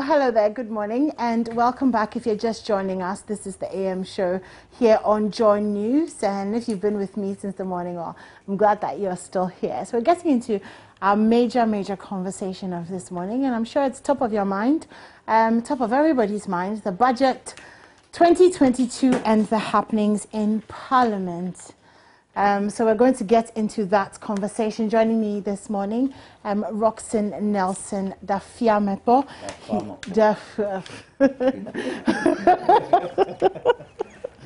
Well, hello there. Good morning and welcome back. If you're just joining us, this is the AM show here on Joy News. And if you've been with me since the morning, well, I'm glad that you're still here. So we're getting into our major, major conversation of this morning, and I'm sure it's top of your mind, um, top of everybody's mind, the budget 2022 and the happenings in Parliament. Um, so we're going to get into that conversation. Joining me this morning, um, Rockson Nelson Dafeamekpor.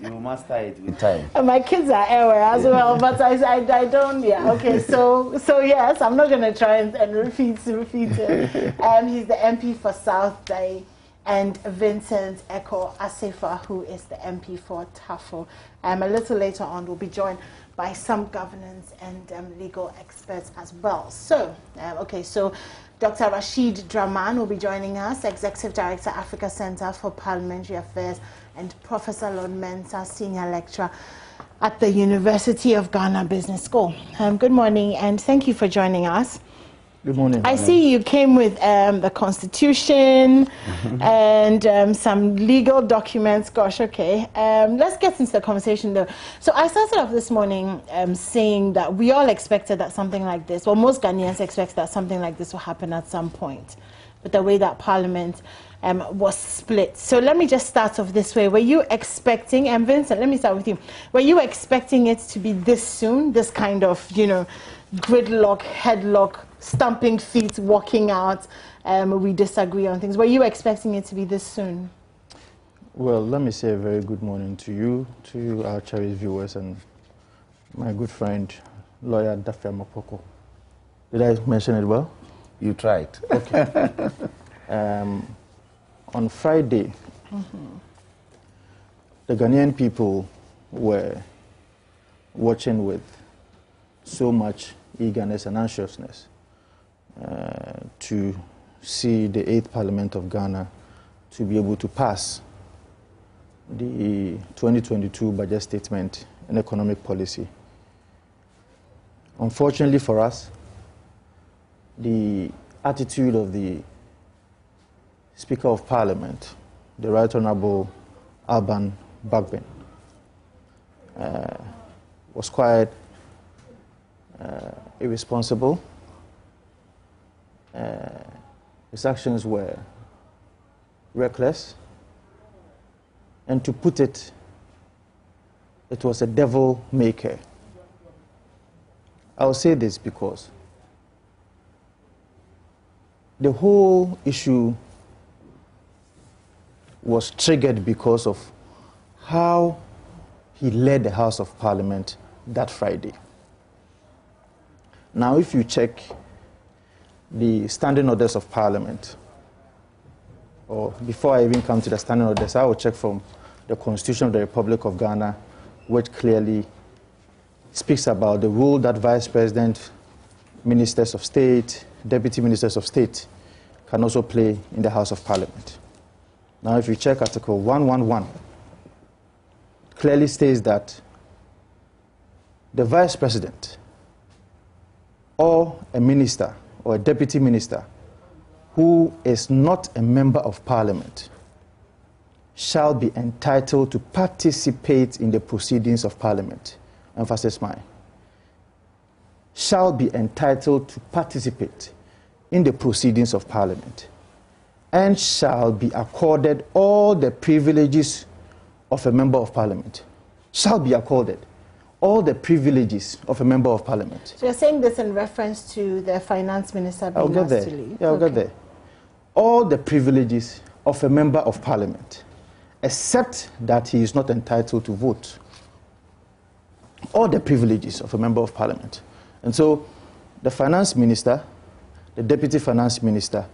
you master it with time. And my kids are everywhere as well, but I, I, I, don't, yeah. Okay, so so yes, I'm not going to try and, and, repeat, repeat it. Um, he's the MP for South Dayi and Vincent Ekow Assafuah, who is the MP for Tafo. Um, a little later on, we'll be joined by some governance and um, legal experts as well. So, uh, okay, so Dr. Rashid Draman will be joining us, Executive Director, Africa Center for Parliamentary Affairs, and Professor Lord Mensah, Senior Lecturer at the University of Ghana Business School. Um, good morning, and thank you for joining us. Good morning. I see you came with um, the Constitution and um, some legal documents. Gosh, okay. Um, let's get into the conversation though. So I started off this morning um, saying that we all expected that something like this, well, most Ghanaians expect that something like this will happen at some point. But the way that Parliament um, was split. So let me just start off this way. Were you expecting, and Vincent, let me start with you. Were you expecting it to be this soon, this kind of, you know, gridlock, headlock, stamping feet, walking out. Um, we disagree on things. Were you expecting it to be this soon? Well, let me say a very good morning to you, to our cherished viewers, and my good friend, lawyer Dafeamekpor. Did I mention it well? You tried. Okay. um, on Friday, mm -hmm. the Ghanaian people were watching with so much eagerness and anxiousness to see the 8th Parliament of Ghana to be able to pass the 2022 budget statement and economic policy. Unfortunately for us, the attitude of the Speaker of Parliament, the Right Honorable Alban Bagbin, uh, was quite uh, irresponsible uh, his actions were reckless. And to put it, it was a devil maker. I'll say this because the whole issue was triggered because of how he led the House of Parliament that Friday. Now, if you check the standing orders of Parliament, or before I even come to the standing orders, I will check from the Constitution of the Republic of Ghana, which clearly speaks about the role that Vice President, Ministers of State, Deputy Ministers of State can also play in the House of Parliament. Now, if you check Article 111, clearly states that the Vice President or a minister or a deputy minister who is not a member of parliament shall be entitled to participate in the proceedings of parliament. Emphasis mine. Shall be entitled to participate in the proceedings of parliament and shall be accorded all the privileges of a member of parliament. Shall be accorded all the privileges of a member of parliament. So you're saying this in reference to the finance minister being I'll get there. Yeah, I'll okay. get there. All the privileges of a member of parliament, except that he is not entitled to vote. All the privileges of a member of parliament. And so the finance minister, the deputy finance minister,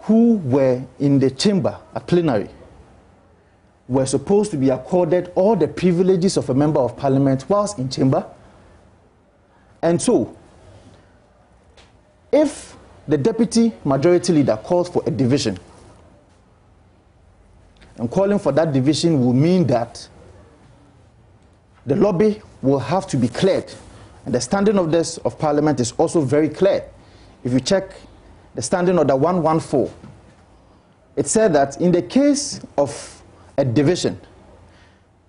who were in the chamber at plenary were supposed to be accorded all the privileges of a member of parliament whilst in chamber. And so, if the deputy majority leader calls for a division, and calling for that division will mean that the lobby will have to be cleared. And the standing of this of parliament is also very clear. If you check the standing order 114, it said that in the case of a division,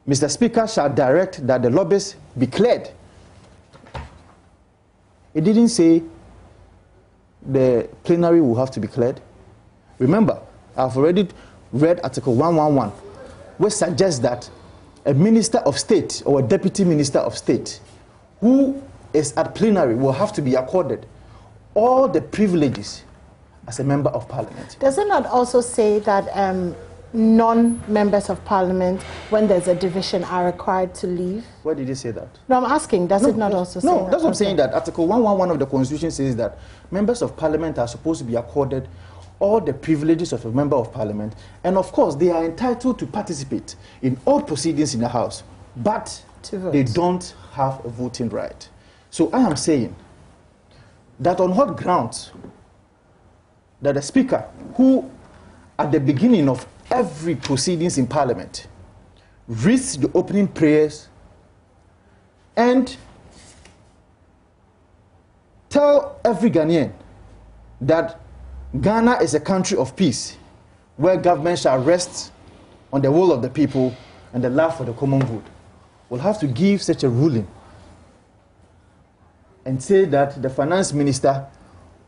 Mr. Speaker shall direct that the lobbies be cleared. It didn't say the plenary will have to be cleared. Remember, I've already read Article 111, which suggests that a minister of state or a deputy minister of state who is at plenary will have to be accorded all the privileges as a member of parliament. Does it not also say that um, non-members of parliament, when there's a division, are required to leave? Where did he say that? No, I'm asking, does no, it not also say No, that? that's what I'm saying that Article 111 of the Constitution says that members of parliament are supposed to be accorded all the privileges of a member of parliament, and of course, they are entitled to participate in all proceedings in the House, but they don't have a voting right. So I am saying that on what grounds that the Speaker, who at the beginning of every proceedings in Parliament reads the opening prayers and tell every Ghanaian that Ghana is a country of peace where government shall rest on the will of the people and the love for the common good. We'll have to give such a ruling and say that the finance minister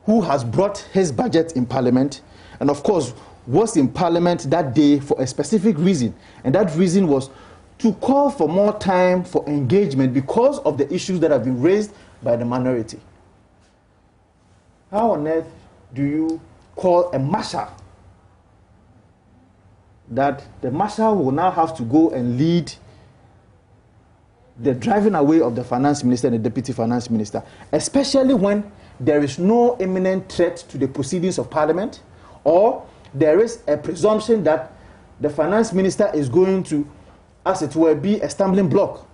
who has brought his budget in parliament and of course was in parliament that day for a specific reason. And that reason was to call for more time for engagement because of the issues that have been raised by the minority. How on earth do you call a marshal that the marshal will now have to go and lead the driving away of the finance minister and the deputy finance minister, especially when there is no imminent threat to the proceedings of parliament, or there is a presumption that the finance minister is going to, as it were, be a stumbling block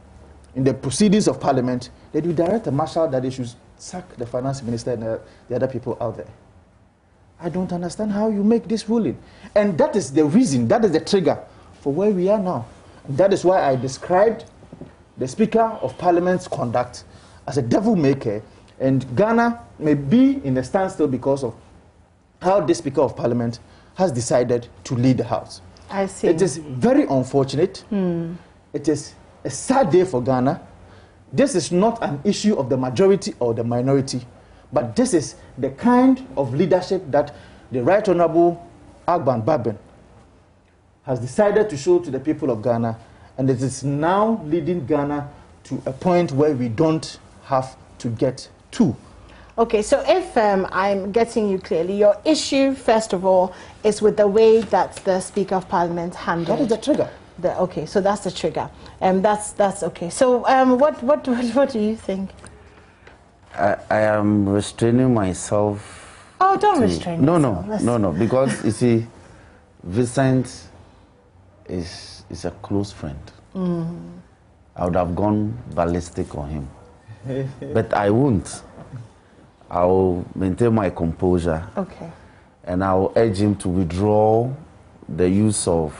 in the proceedings of parliament, then you direct the marshal that they should sack the finance minister and the, the other people out there. I don't understand how you make this ruling. And that is the reason, that is the trigger for where we are now. And that is why I described the Speaker of Parliament's conduct as a devil maker. And Ghana may be in a standstill because of how the Speaker of Parliament has decided to lead the House. I see. It is very unfortunate. Hmm. It is a sad day for Ghana. This is not an issue of the majority or the minority, but this is the kind of leadership that the Right Honorable Alban Bagbin has decided to show to the people of Ghana, and it is now leading Ghana to a point where we don't have to get to. Okay, so if um, I'm getting you clearly, your issue, first of all, is with the way that the Speaker of Parliament handled That is the trigger. the- okay, so that's the trigger. Um, that's, that's okay. So um, what, what, what, what do you think? I, I am restraining myself. Oh, don't to- restrain No, yourself. no, Let's- no, no. Because you see, Vincent is is a close friend. Mm. I would have gone ballistic on him, but I won't. I will maintain my composure, Okay. and I will urge him to withdraw the use of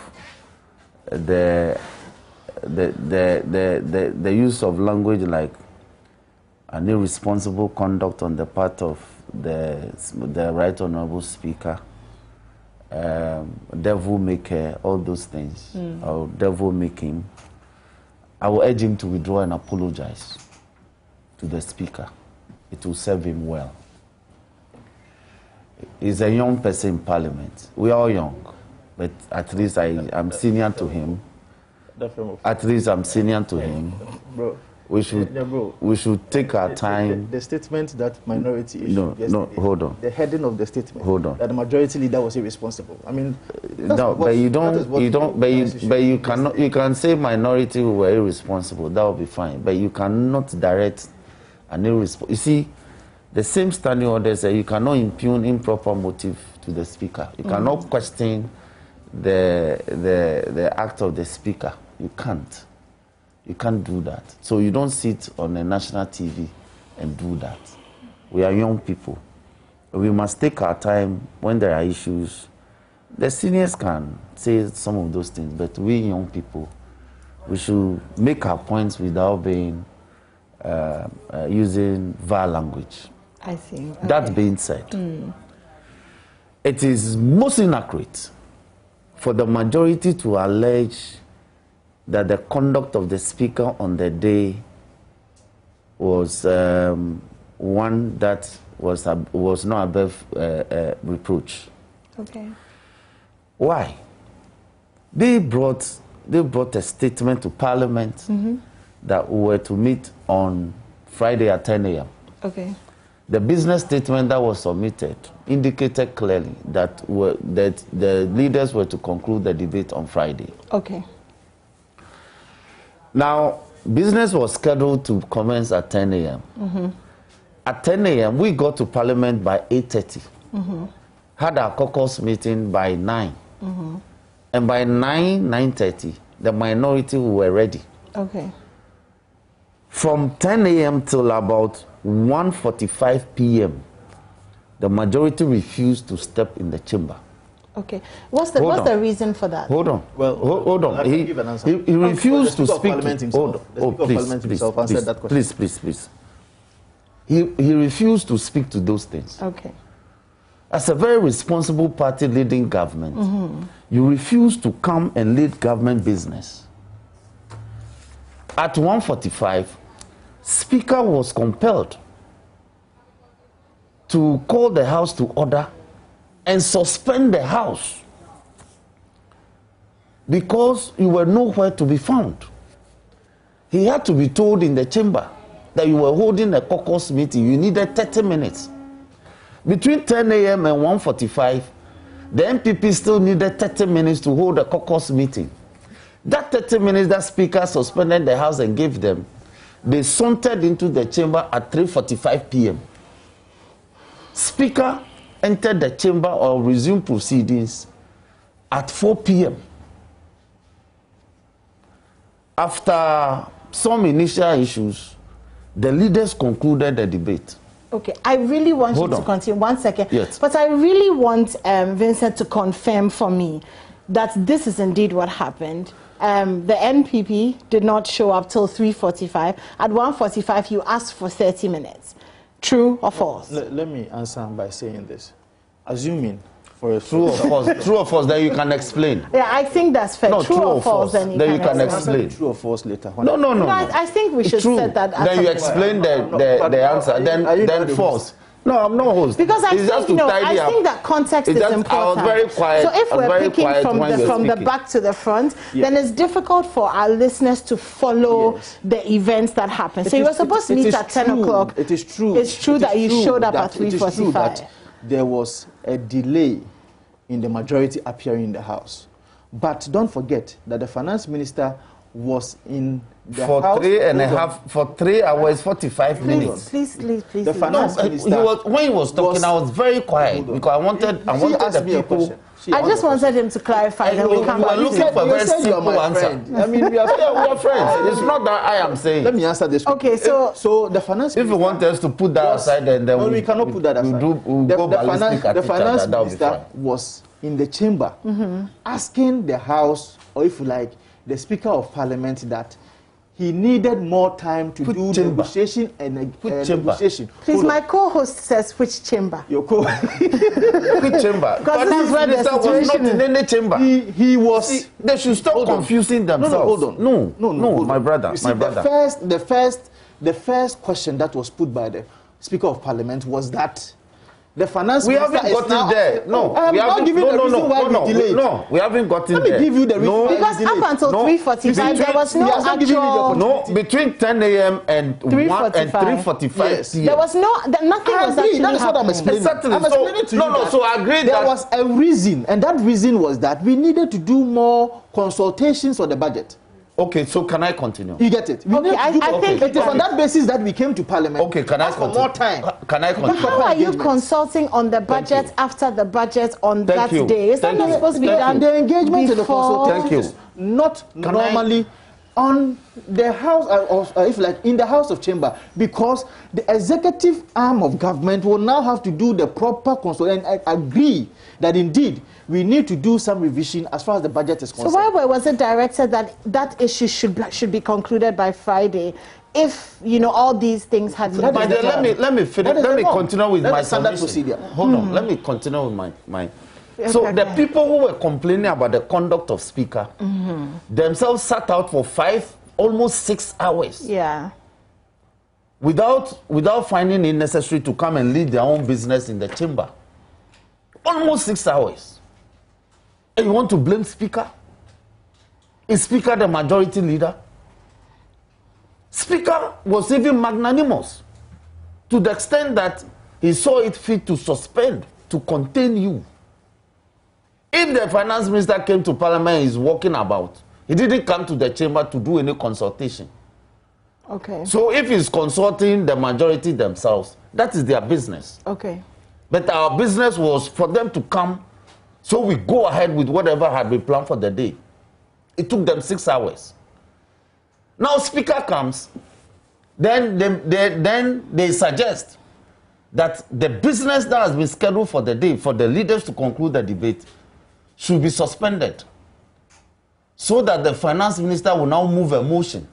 the the the the, the, the use of language like an irresponsible conduct on the part of the, the right honorable speaker, um, devil maker, all those things, or devil making. I will urge him to withdraw and apologize to the speaker. It will serve him well. He's a young person in parliament. We are all young, but at least I am senior to him. At least I'm senior to him. Bro, We should Yeah, bro. we should take our The, time. the statement that minority issued No, no, hold on. The heading of the statement. Hold on. That the majority leader was irresponsible. I mean, No, what- but you don't, you don't, but you, but you cannot, you can say minority who were irresponsible. That will be fine. But you cannot direct an irresponsible. You see, the same standing order says you cannot impugn improper motive to the speaker. You mm. cannot question the the the act of the speaker. You can't. You can't do that. So you don't sit on a national TV and do that. We are young people. We must take our time when there are issues. The seniors can say some of those things, but we young people, we should make our points without being uh, uh, using vile language. I see. That being said, it is most inaccurate for the majority to allege that the conduct of the speaker on the day was um, one that was, ab- was not above uh, uh, reproach. Okay. Why? They brought, they brought a statement to Parliament that we were to meet on Friday at 10 a.m. Okay. The business statement that was submitted indicated clearly that, were, that the leaders were to conclude the debate on Friday. Okay. Now, business was scheduled to commence at 10 a.m. Mm-hmm. At 10 a.m., we got to Parliament by 8.30. Mm-hmm. Had our caucus meeting by 9. Mm-hmm. And by 9, 9.30, the minority were ready. Okay. From 10 a.m. till about 1.45 p.m., the majority refused to step in the chamber. Okay. What's the Hold what's on. the reason for that? Hold on. Well, Ho- hold on. He, give an answer. he, he Oh, refused the to speak. Parliament to, himself. hold on. The Oh, Speaker of Parliament please, himself answered please, that question. Please, please, please. He, he refused to speak to those things. Okay. As a very responsible party leading government, mm-hmm. you refuse to come and lead government business. At 1:45, Speaker was compelled to call the House to order and suspend the House because you were nowhere to be found. He had to be told in the chamber that you were holding a caucus meeting. You needed 30 minutes. Between 10 a.m. and 1:45, the NPP still needed 30 minutes to hold a caucus meeting. That 30 minutes that speaker suspended the house and gave them, they sauntered into the chamber at 3:45 p.m. Speaker entered the chamber or resumed proceedings at 4 p.m. After some initial issues, the leaders concluded the debate. Okay, I really want Hold you to on. continue. One second. Yes. But I really want um, Vincent to confirm for me that this is indeed what happened. Um, the NPP did not show up till 3:45. At 1:45, you asked for 30 minutes. True or false? Let, let me answer by saying this. Assuming for a True or false? True or false? Then you can explain. Yeah, I think that's fair. No, true, true or false? false. Then you Then can, you can explain. explain. True or false later. No, no, no. No, I. I think we should true. set that. at Then you explain the, the, the answer. Then then false. No, I'm not host. Because I It's think no, I up. think that context It's is just- I important. was very quiet. So if we're picking from the you from the back to the front, Yeah. then it's difficult for our listeners to follow Yes. the events that happen. It so you is- were supposed it- to meet at ten o'clock. It is true. It's true It that you true showed up at 3:45. It is true that there was a delay in the majority appearing in the House. But don't forget that the finance minister was in the for three and a half, for three hours, 45 Please, minutes. please, please, please. The please. No, finance uh, he minister was, when he was talking, was- I was very quiet because I wanted, I wanted asked the me a people. I just wanted him to clarify. And Then we- we come we back. looking for a very are simple answer. friend. I mean, we are Yeah, we are friends. It's not that I am saying. Let me answer this. Okay, so- so the finance. if you want us to put that was- aside, then, then no, we, we cannot put that aside. We'll, do, we'll the, go the ballistic finance, at the each other. finance That minister was in the chamber asking the House, or if you like, the Speaker of Parliament, that he needed more time to Put do chamber. negotiation and Put uh, chamber. negotiation. Please, Hold on. my co-host says which chamber. Your co- Quick chamber. Because this is where the Minister was not in any chamber. he, he was. See, they should stop Hold on. confusing No, themselves. no, hold on. No, no, no, hold my on. brother, You see, my brother. The first, the first, the first question that was put by the Speaker of Parliament was that the finance we minister haven't is gotten now there. No, I am we not haven't, giving no, the no, reason no, why no, we no, delayed. no, we haven't gotten Let me there. give you the reason no, why Because delayed. up until No. 3:45, there was no me actual. No, between 10 a.m. and 1 and 3:45. 3:45 Yes. p.m. There was no. That nothing I was agree. actually That is what I'm explaining. Exactly. I'm So- explaining to no, you no, that so I agree there that- was a reason, and that reason was that we needed to do more consultations on the budget. Okay, so can I continue? You get it? We Okay, I- I more. think- it is on okay. that basis that we came to Parliament. Okay, can I continue? more time? Can I But continue? how are you consulting on the budget after the budget on Thank that you. day? Is Thank that not supposed to be Thank done you. the engagement the before? consultation Thank you. is not Can normally on the house uh, or uh, if like in the house of chamber because the executive arm of government will now have to do the proper consultation and I agree that indeed we need to do some revision as far as the budget is So concerned. why wa- was it directed that that issue should should be concluded by Friday? If you know all these things had been the dear, let me let me finish. Let me continue with That my standard procedure. Hold on. Let me continue with my my. So Okay. the people who were complaining about the conduct of speaker themselves sat out for five, almost six hours Yeah. without without finding it necessary to come and lead their own business in the chamber. Almost six hours. And you want to blame speaker? Is speaker the majority leader? Speaker was even magnanimous to the extent that he saw it fit to suspend, to contain you. If the finance minister came to parliament is walking about, he didn't come to the chamber to do any consultation. Okay. So if he's consulting the majority themselves, that is their business. Okay. But our business was for them to come, so we go ahead with whatever had been planned for the day. It took them six hours. Now speaker comes, then they, they, then they suggest that the business that has been scheduled for the day, for the leaders to conclude the debate, should be suspended, so that the finance minister will now move a motion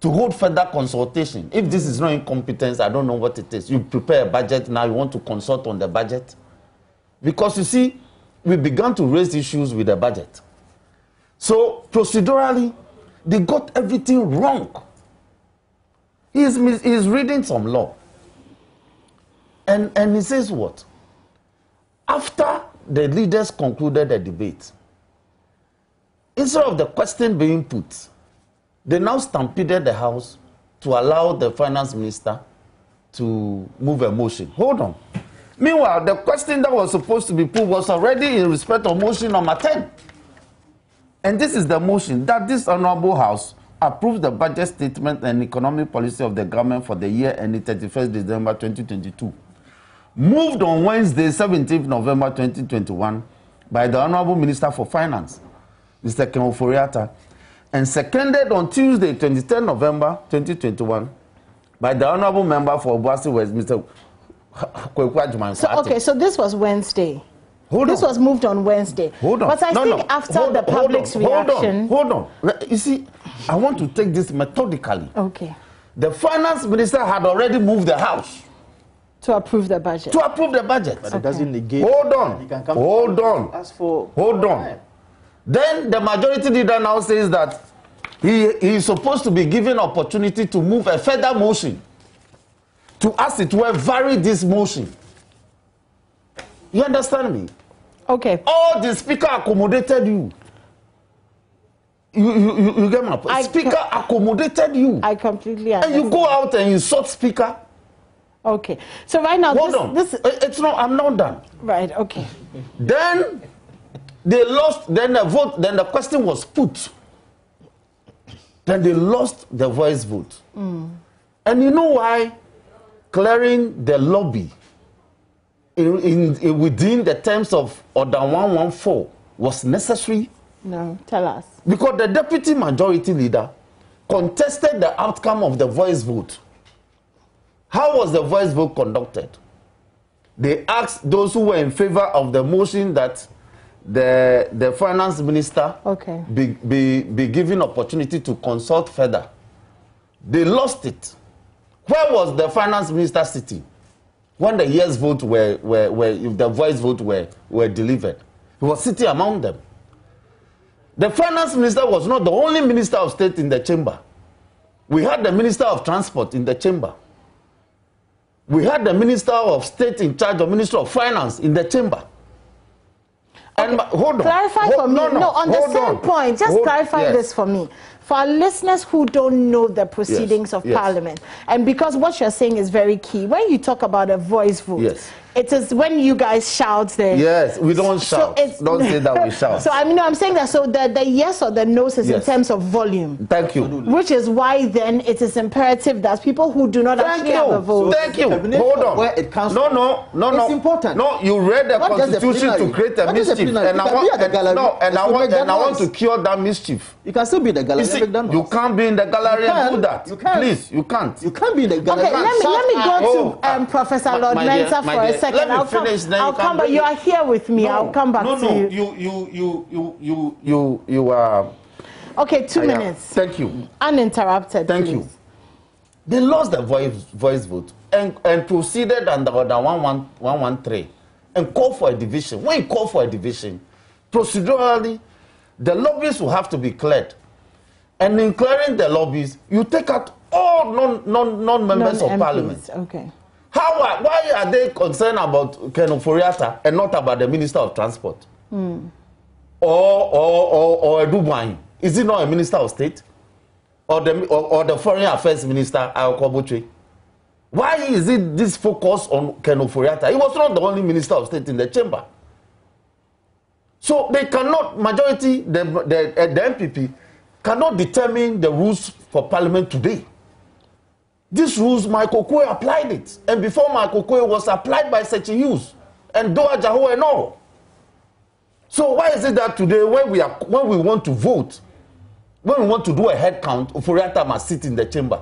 to hold further consultation. If this is not incompetence, I don't know what it is. You prepare a budget now, you want to consult on the budget. Because you see, we began to raise issues with the budget. So, procedurally, they got everything wrong. He is, reading some law. And, and he says what? After the leaders concluded the debate, instead of the question being put, they now stampeded the house to allow the finance minister to move a motion. Hold on. Meanwhile, the question that was supposed to be put was already in respect of motion number 10. And this is the motion that this honorable house approves the budget statement and economic policy of the government for the year ending 31st December 2022. Moved on Wednesday, 17th November 2021 by the Honorable Minister for Finance, Mr. Ken Oforiata, and seconded on Tuesday, 23rd November 2021 by the Honorable Member for Obuasi West, Mr. Ajuman So okay, so this was Wednesday. Hold this on. was moved on Wednesday. Hold on. But I No, think no. after Hold the on, hold public's hold reaction. on, Hold on. You see, I want to take this methodically. Okay. The finance minister had already moved the house To approve the budget. to approve the budget. But it doesn't negate. Hold He on. can come Hold on. Ask for. Hold on. Then the majority leader now says that he, he is supposed to be given opportunity to move a further motion to, as it were, vary this motion. You understand me? Okay. all the speaker accommodated you. You, you, you, you get my point. I speaker accommodated you. I completely and understand. you go out and you insult speaker. Okay. So right now, Hold this, on. this Eh, It's not, I'm not done. right. Okay. Then they lost, then the vote, then the question was put. Then they lost the voice vote. And you know why clearing the lobby in, in, in- within the terms of Order 114 was necessary? No, tell us. Because the deputy majority leader contested the outcome of the voice vote. How was the voice vote conducted? They asked those who were in favor of the motion that the, the finance minister Okay. be, be, be given opportunity to consult further. They lost it. Where was the finance minister sitting when the yes vote were, were, were if the voice vote were, were delivered? He was sitting among them. The finance minister was not the only minister of state in the chamber. We had the minister of transport in the chamber. We had the minister of state in charge of minister of finance in the chamber. And ma- hold on. Clarify Hold- for me. no, No, no, on the same on. point, just Hold- clarify yes. this for me. For our listeners who don't know the proceedings of yes. Parliament, and because what you're saying is very key, when you talk about a voice vote, Yes. it is when you guys shout the. Yes, we don't shout. Don't say that we shout. So I mean, no, I'm saying that. So the, the yes or the no is in terms of volume, Thank you. which is why then it is imperative that people who do not Thank actually have a you. vote. Thank you. Hold on. where it comes no, no, no, no. It's important. No, you read the Not just the constitution to create a Not just the mischief, and You I want, the and, gallery. no, and I to want, and I want to cure that mischief. You can still be the You gallery. See, you can't be in the gallery You and do can. that. You can. Please, you can't. You can't be in the gallery. Okay, let me let me go Oh, to um, uh, Professor my- Lord my dear, my for a dear, second. let me I'll come. finish, then I'll you can come back. You are here with me. I'll come back no, to no, you. you, you, you, you, you, you, you are. Okay, two I am- minutes. Thank you. Uninterrupted. Thank please. you. They lost the voice, voice vote and, and proceeded under order 11- 113 and call for a division. When you call for a division, procedurally, the lobbies will have to be cleared. And in clearing the lobbies, you take out all non, non, non-members of parliament. Okay. How are, why are they concerned about Ken Ofori-Atta and not about the Minister of Transport? Mm. Or, or, or, or Edu Is he not a Minister of State? Or the, or, or the Foreign Affairs Minister, Ayo Koboche? Why is it this focus on Ken Ofori-Atta? He was not the only Minister of State in the chamber. So they cannot, majority, the, the, the MPP cannot determine the rules for parliament today. These rules, Michael Kwe applied it. And before Michael Kwe was applied by Sechi Hughes and Doa Jaho and all. So why is it that today when we, are, when we want to vote, when we want to do a head count, Oforiata must sit in the chamber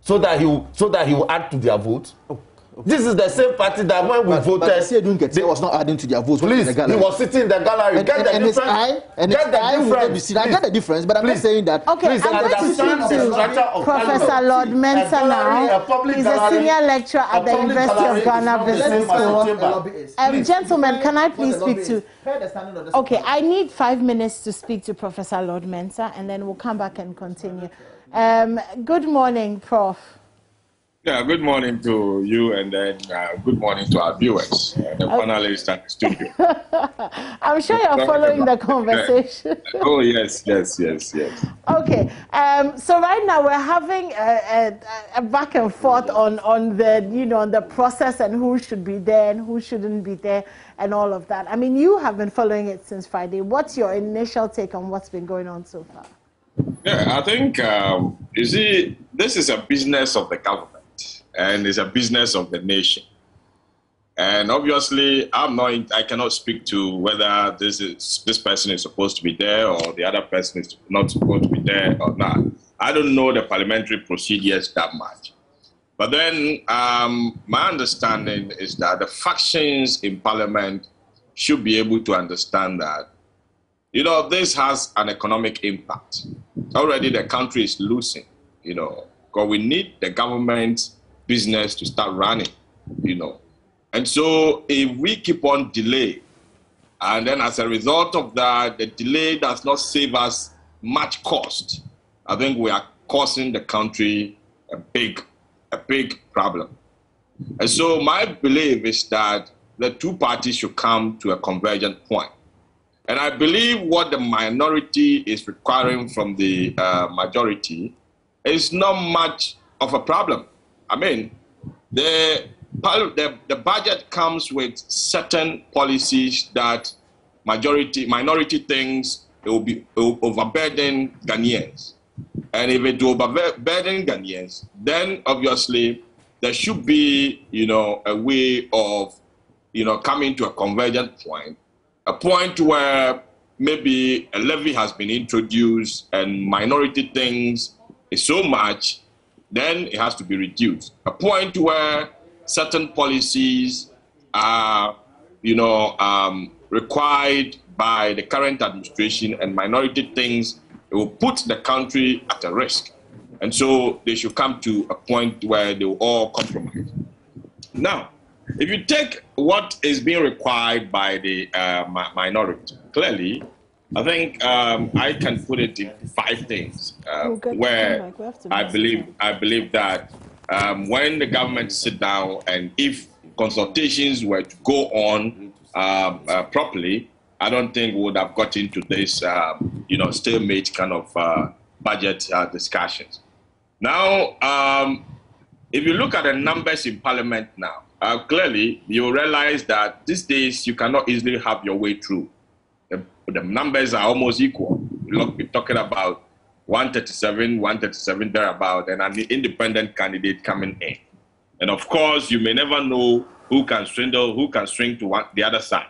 so that he will, so that he will add to their vote? Oh. This is the same party that when we but, voted. But Sedun they was not adding to their votes. Please, the he was sitting in the gallery. And, get and, the and difference. I, and get the I difference. I get the difference, but I'm not saying that. Okay, please, I'm going to speak to Professor Lord Mensah now. He's a senior lecturer at the University of Ghana Business School. Um, gentlemen, can I please speak to? Okay, I need five minutes to speak to Professor Lord Mensah, and then we'll come back and continue. Um, good morning, Prof. Yeah, good morning to you, and then uh, good morning to our viewers, uh, the okay. panelists at the studio. I'm sure you're following the conversation. oh yes, yes, yes, yes. Okay, um, so right now we're having a, a, a, back and forth on on the you know on the process and who should be there and who shouldn't be there and all of that. I mean, you have been following it since Friday. What's your initial take on what's been going on so far? Yeah, I think um, you see, this is a business of the government and it's a business of the nation. And obviously, I'm not. I cannot speak to whether this is this person is supposed to be there or the other person is not supposed to be there or not. I don't know the parliamentary procedures that much. But then, um, my understanding is that the factions in parliament should be able to understand that, you know, this has an economic impact. Already, the country is losing. You know, because we need the government business to start running, you know. And so if we keep on delay, and then as a result of that, the delay does not save us much cost, I think we are causing the country a big, a big problem. And so my belief is that the two parties should come to a convergent point. And I believe what the minority is requiring from the uh, majority is not much of a problem. I mean, the, the, the budget comes with certain policies that majority, minority thinks it will be it will overburden Ghanaians. And if it overburden Ghanaians, then obviously there should be, you know, a way of, you know, coming to a convergent point, a point where maybe a levy has been introduced and minority things is so much then it has to be reduced. A point where certain policies are, you know, um, required by the current administration and minority things, it will put the country at a risk. And so they should come to a point where they will all compromise. Now, if you take what is being required by the uh, minority, clearly I think um, I can put it in five things uh, where I believe I believe that um, when the government sit down and if consultations were to go on um, uh, properly, I don't think we would have got into this um, you know stalemate kind of uh, budget uh, discussions. Now, um, if you look at the numbers in Parliament now, uh, clearly you realize that these days you cannot easily have your way through the numbers are almost equal. We're talking about 137, 137 thereabout, and an independent candidate coming in. And of course, you may never know who can swindle, who can swing to one, the other side.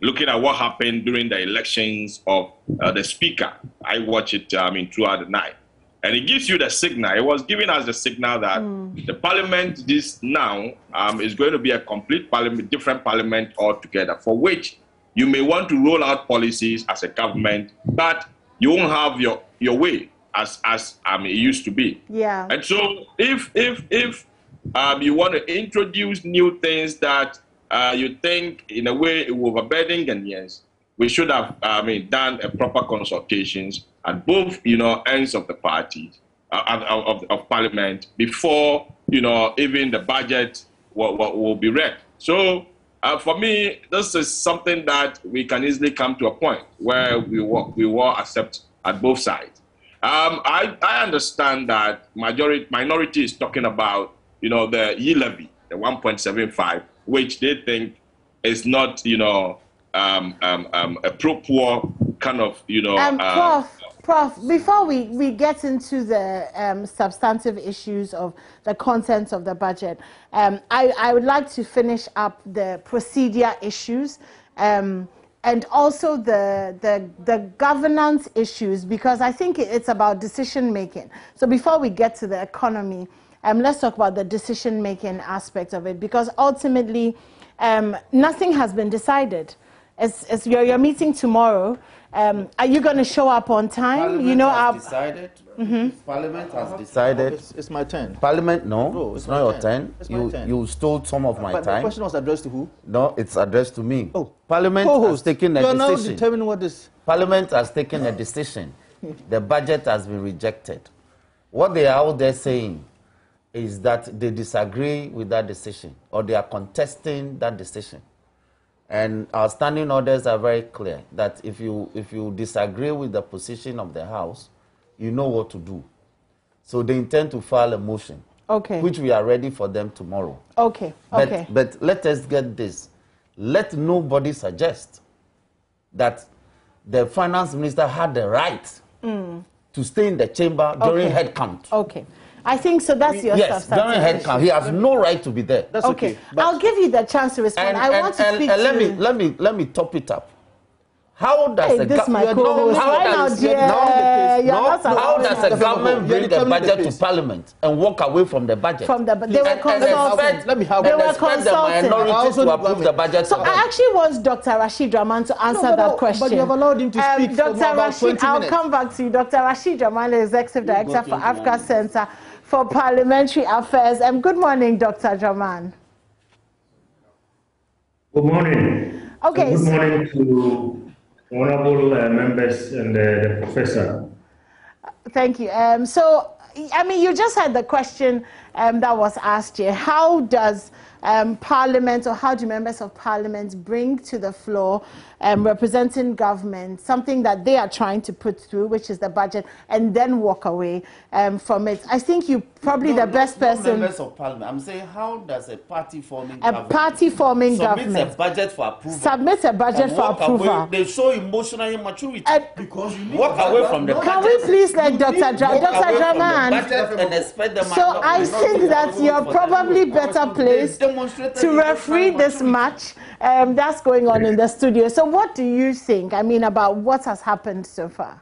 Looking at what happened during the elections of uh, the speaker, I watch it, I mean, throughout the night. And it gives you the signal. It was giving us the signal that mm. the parliament this now um, is going to be a complete parliament, different parliament altogether, for which you may want to roll out policies as a government, but you won't have your, your way as as um, it used to be. Yeah. And so if if if um, you want to introduce new things that uh, you think in a way it will overburden Ghanaians. We should have, I mean, done a proper consultations at both, you know, ends of the party, uh, of, of, of, parliament before, you know, even the budget will, will, will be read. So uh, for me, this is something that we can easily come to a point where we will, we will accept at both sides. Um, I, I understand that majority minority is talking about you know the e levy, the 1.75, which they think is not you know um, um, um, a pro poor kind of you know. Um, uh, Prof, Prof, before we, we get into the um, substantive issues of the contents of the budget, um, I, I would like to finish up the procedure issues. Um, and also the, the, the governance issues, because I think it's about decision making. So before we get to the economy, um, let's talk about the decision making aspect of it, because ultimately, um, nothing has been decided. As, as you're, you're meeting tomorrow, um, are you going to show up on time? Parliament you know, has our, decided. Mm-hmm. Parliament has decided. It's, it's, my turn. Parliament, no, no it's, it's not your turn. It's you, turn. you stole some of my but time. The question was addressed to who? No, it's addressed to me. Oh, Parliament has taken a you are decision. now determining what is. Parliament has taken a decision. the budget has been rejected. What they are out there saying is that they disagree with that decision or they are contesting that decision. And our standing orders are very clear that if you, if you disagree with the position of the House, you know what to do. So they intend to file a motion, okay. which we are ready for them tomorrow. Okay, but, okay. But let us get this. Let nobody suggest that the finance minister had the right mm. to stay in the chamber during okay. head count. Okay. I think so. That's your yes, during head count, he has no right to be there. That's okay. okay I'll give you the chance to respond. And, I and, want to and, speak and to. let me let me let me top it up. How does hey, a this my how right now, does, dear. no, You're no, how does a government bring the budget the to parliament and walk away from the budget? From the they were and, consulting. And expect, Let me have They were expect the minority Also to the approve the budget. So I actually want Dr. Rashid Draman to answer but that no, question. but you have allowed him to Um, speak for Dr. Rashid, 20 I'll come back to you. Dr. Rashid Draman, the Executive Director for 20 Africa. Center for Parliamentary Affairs. Um, good morning, Dr. Draman. Good morning. Okay, Good so- morning to honorable uh, members and uh, the professor. Thank you. Um, so, I mean, you just had the question um, that was asked here. How does um, Parliament or how do members of Parliament bring to the floor um, representing government something that they are trying to put through, which is the budget, and then walk away um, from it? I think you probably No, the no, best no person. members of parliament. I'm saying, how does a party forming A government party forming submit government a budget for approval? submit a budget for walk away? approval. They show emotional immaturity And- because you walk away from the Can budget. we please let You Dr. Dra- Dr. the Draman- and expect So I think that you're probably better placed to referee this match um, that's going on in the studio. So, what do you think? I mean, about what has happened so far?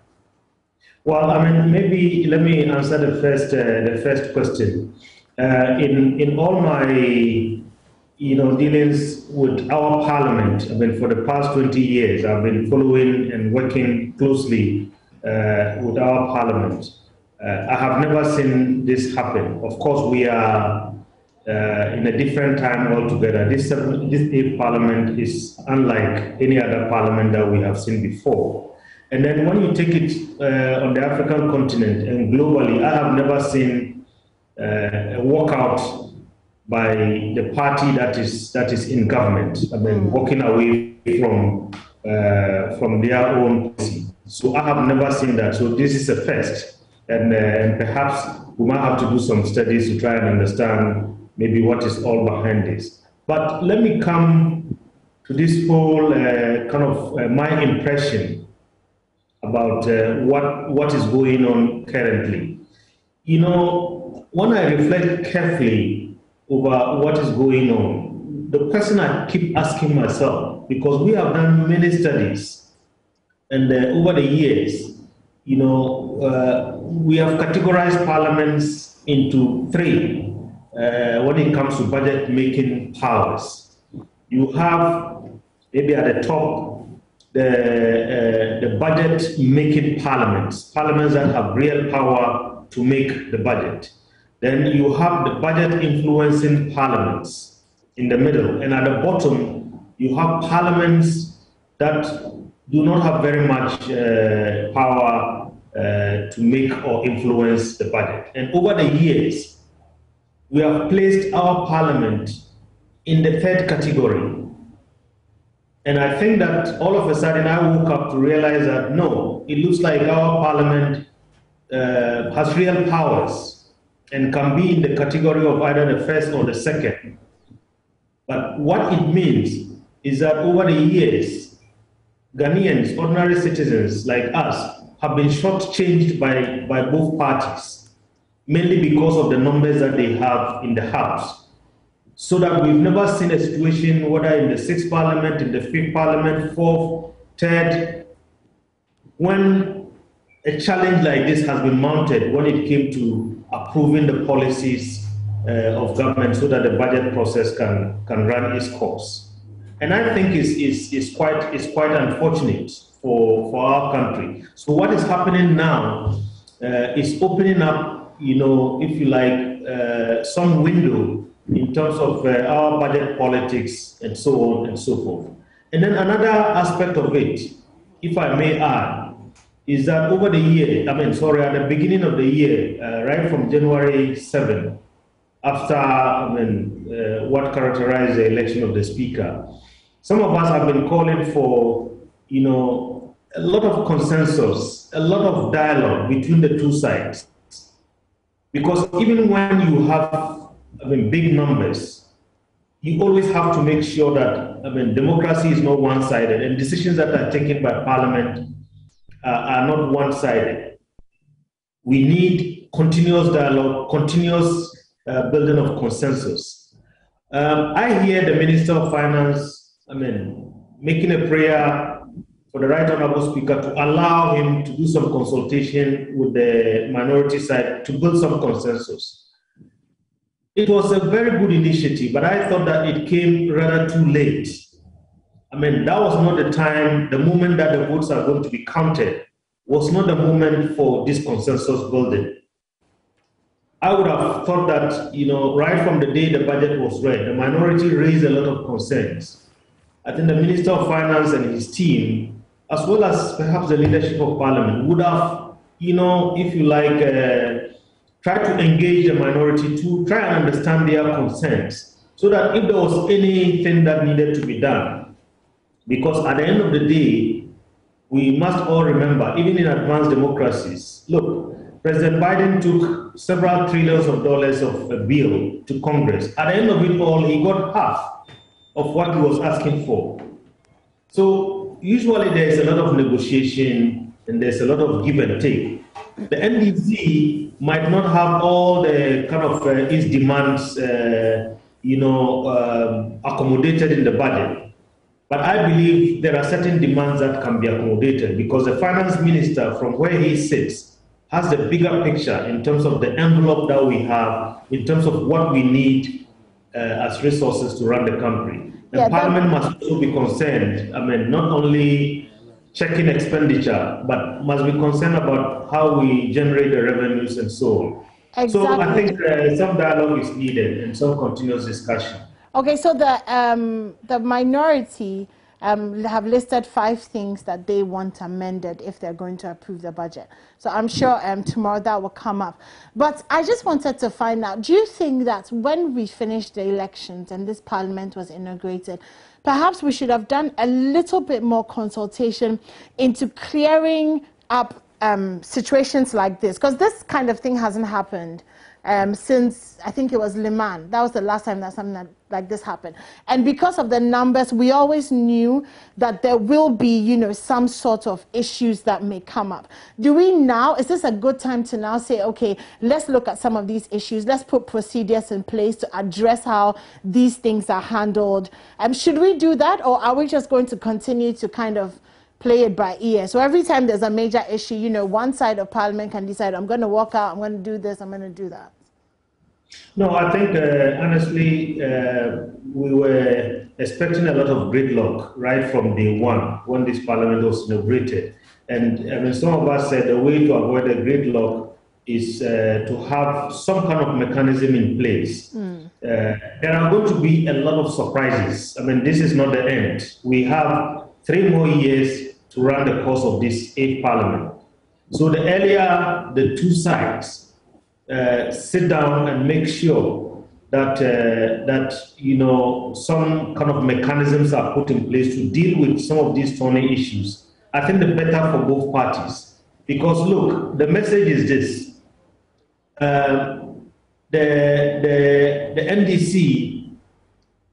Well, I mean, maybe let me answer the first uh, the first question. Uh, in in all my you know dealings with our parliament, I mean, for the past twenty years, I've been following and working closely uh, with our parliament. Uh, I have never seen this happen. Of course, we are uh, in a different time altogether. This this parliament is unlike any other parliament that we have seen before. And then when you take it uh, on the African continent and globally, I have never seen uh, a walkout by the party that is that is in government. I mean, walking away from uh, from their own policy. So I have never seen that. So this is a first, and, uh, and perhaps we might have to do some studies to try and understand maybe what is all behind this. But let me come to this whole uh, kind of uh, my impression about uh, what what is going on currently. You know, when I reflect carefully over what is going on, the question I keep asking myself, because we have done many studies, and uh, over the years, you know, uh, we have categorized parliaments into three uh, when it comes to budget making powers. You have maybe at the top the, uh, the budget making parliaments, parliaments that have real power to make the budget. Then you have the budget influencing parliaments. in the middle, and at the bottom, you have parliaments that do not have very much uh, power uh, to make or influence the budget. And over the years, we have placed our parliament in the third category. And I think that all of a sudden I woke up to realize that no, it looks like our parliament uh, has real powers and can be in the category of either the first or the second. But what it means is that over the years, Ghanaians, ordinary citizens like us, have been shortchanged by, by both parties, mainly because of the numbers that they have in the House. So that we've never seen a situation, whether in the sixth parliament, in the fifth parliament, fourth, third, when a challenge like this has been mounted when it came to approving the policies uh, of government so that the budget process can, can run its course. And I think it's, it's, it's, quite, it's quite unfortunate for, for our country. So what is happening now uh, is opening up, you know, if you like, uh, some window in terms of uh, our budget politics and so on and so forth. And then another aspect of it, if I may add, is that over the year, I mean, sorry, at the beginning of the year, uh, right from January 7, after I mean, uh, what characterized the election of the speaker, some of us have been calling for, you know, a lot of consensus, a lot of dialogue between the two sides. Because even when you have, I mean, big numbers, you always have to make sure that, I mean, democracy is not one-sided and decisions that are taken by parliament uh, are not one-sided. We need continuous dialogue, continuous uh, building of consensus. Um, I hear the Minister of Finance I mean, making a prayer for the Right Honorable Speaker to allow him to do some consultation with the minority side to build some consensus. It was a very good initiative, but I thought that it came rather too late. I mean, that was not the time, the moment that the votes are going to be counted was not the moment for this consensus building. I would have thought that, you know, right from the day the budget was read, the minority raised a lot of concerns. I think the Minister of Finance and his team, as well as perhaps the leadership of Parliament, would have, you know, if you like, uh, try to engage the minority to try and understand their concerns so that if there was anything that needed to be done, because at the end of the day, we must all remember, even in advanced democracies, look, President Biden took several trillions of dollars of a bill to Congress. At the end of it all, he got half of what he was asking for. So usually there's a lot of negotiation and there's a lot of give and take. The NDC might not have all the kind of uh, its demands, uh, you know, um, accommodated in the budget. But I believe there are certain demands that can be accommodated because the finance minister, from where he sits, has the bigger picture in terms of the envelope that we have, in terms of what we need uh, as resources to run the country. And yeah, Parliament must also be concerned, I mean, not only checking expenditure, but must be concerned about how we generate the revenues and so on. Exactly. So I think uh, some dialogue is needed and some continuous discussion. Okay, so the um, the minority um, have listed five things that they want amended if they're going to approve the budget. So I'm sure um, tomorrow that will come up. But I just wanted to find out, do you think that when we finished the elections and this parliament was inaugurated, perhaps we should have done a little bit more consultation into clearing up um, situations like this? Because this kind of thing hasn't happened um, since I think it was Limann. That was the last time that something that, like this happened. And because of the numbers, we always knew that there will be, you know, some sort of issues that may come up. Do we now, is this a good time to now say, okay, let's look at some of these issues. Let's put procedures in place to address how these things are handled. Um, should we do that or are we just going to continue to kind of play it by ear. So every time there's a major issue, you know, one side of parliament can decide, I'm going to walk out, I'm going to do this, I'm going to do that. No, I think uh, honestly, uh, we were expecting a lot of gridlock right from day one when this parliament was inaugurated. And I mean, some of us said the way to avoid a gridlock is uh, to have some kind of mechanism in place mm. uh, there are going to be a lot of surprises. I mean, this is not the end. We have three more years to run the course of this eighth parliament. So the earlier the two sides uh, sit down and make sure that uh, that you know some kind of mechanisms are put in place to deal with some of these thorny issues, I think the better for both parties. Because look, the message is this: uh, the the the NDC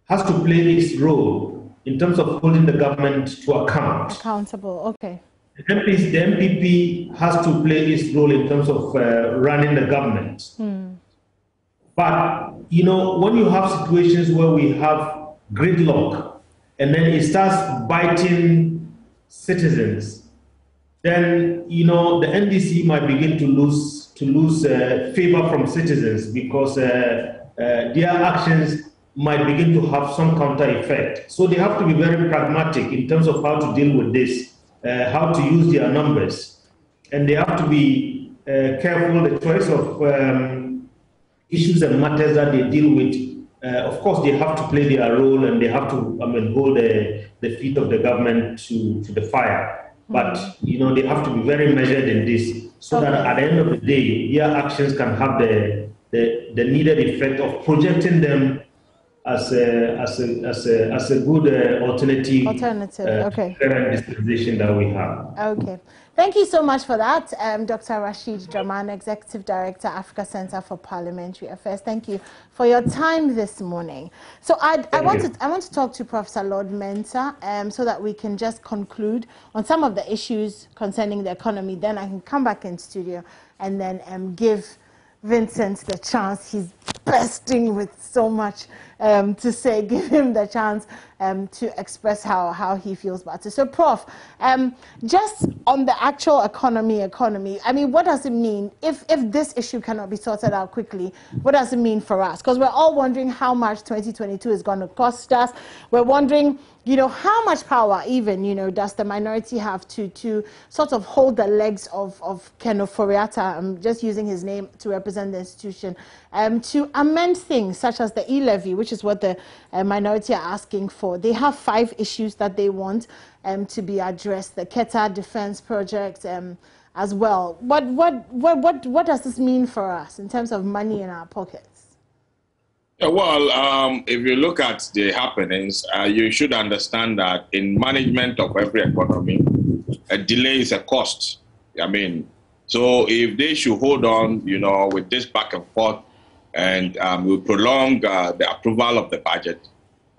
has to play its role in terms of holding the government to account. Accountable, okay. The, MPs, the NPP has to play its role in terms of uh, running the government. Hmm. But, you know, when you have situations where we have gridlock and then it starts biting citizens, then, you know, the NDC might begin to lose, to lose uh, favor from citizens because uh, uh, their actions might begin to have some counter effect. So they have to be very pragmatic in terms of how to deal with this uh, how to use their numbers. And they have to be uh, careful the choice of um, issues and matters that they deal with. Uh, of course, they have to play their role and they have to I mean, hold the, the feet of the government to, to the fire. But you know they have to be very measured in this, so okay. that at the end of the day, their actions can have the, the, the needed effect of projecting them as a as a as a as a good uh, alternative alternative uh, okay. current dispensation that we have. Okay. Thank you so much for that um, dr rashid draman executive director africa center for parliamentary affairs. Thank you for your time this morning. So i i want to i want to talk to professor lord mensah um, so that we can just conclude on some of the issues concerning the economy. Then i can come back in studio and then um, give Vincent the chance. He's bursting with so much um, to say. Give him the chance um, to express how, how he feels about it. So, Prof, um, just on the actual economy, economy, I mean, what does it mean if, if this issue cannot be sorted out quickly? What does it mean for us? Because we're all wondering how much 2022 is going to cost us. We're wondering you know, how much power even, you know, does the minority have to, to sort of hold the legs of, of Ken Ofori-Atta, I'm just using his name to represent the institution, um, to amend things such as the e-levy, which is what the uh, minority are asking for. They have five issues that they want um, to be addressed, the Keta Defense Project um, as well. What, what, what, what, what does this mean for us in terms of money in our pockets? Well, um, if you look at the happenings, uh, you should understand that in management of every economy, a delay is a cost. I mean, so if they should hold on, you know, with this back and forth, and um, we prolong uh, the approval of the budget,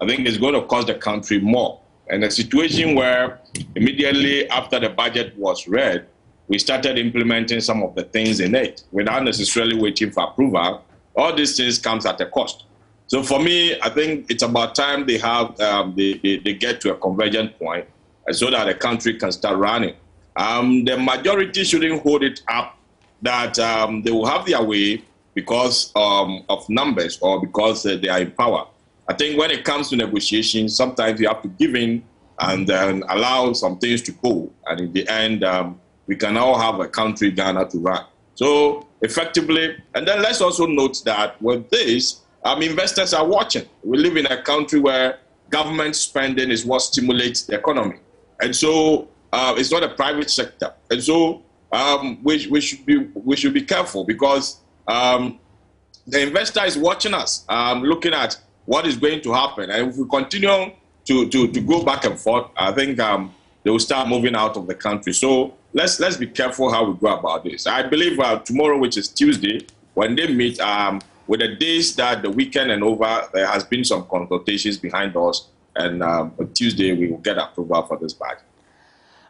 I think it's going to cost the country more. And a situation where immediately after the budget was read, we started implementing some of the things in it without necessarily waiting for approval. All these things comes at a cost. So for me, I think it's about time they have um, they, they, they, get to a convergent point so that the country can start running. Um, the majority shouldn't hold it up that um, they will have their way because um, of numbers or because uh, they are in power. I think when it comes to negotiations, sometimes you have to give in and then allow some things to go. And in the end, um, we can all have a country, Ghana, to run. So effectively, and then let's also note that with this, um, investors are watching. We live in a country where government spending is what stimulates the economy. And so uh, it's not a private sector. And so um, we, we, should be, we should be careful because um, the investor is watching us, um, looking at what is going to happen. And if we continue to, to, to go back and forth, I think um, they will start moving out of the country. So let's, let's be careful how we go about this. I believe uh, tomorrow, which is Tuesday, when they meet, um, with the days that the weekend and over, there has been some consultations behind us, and um, on Tuesday we will get approval for this budget.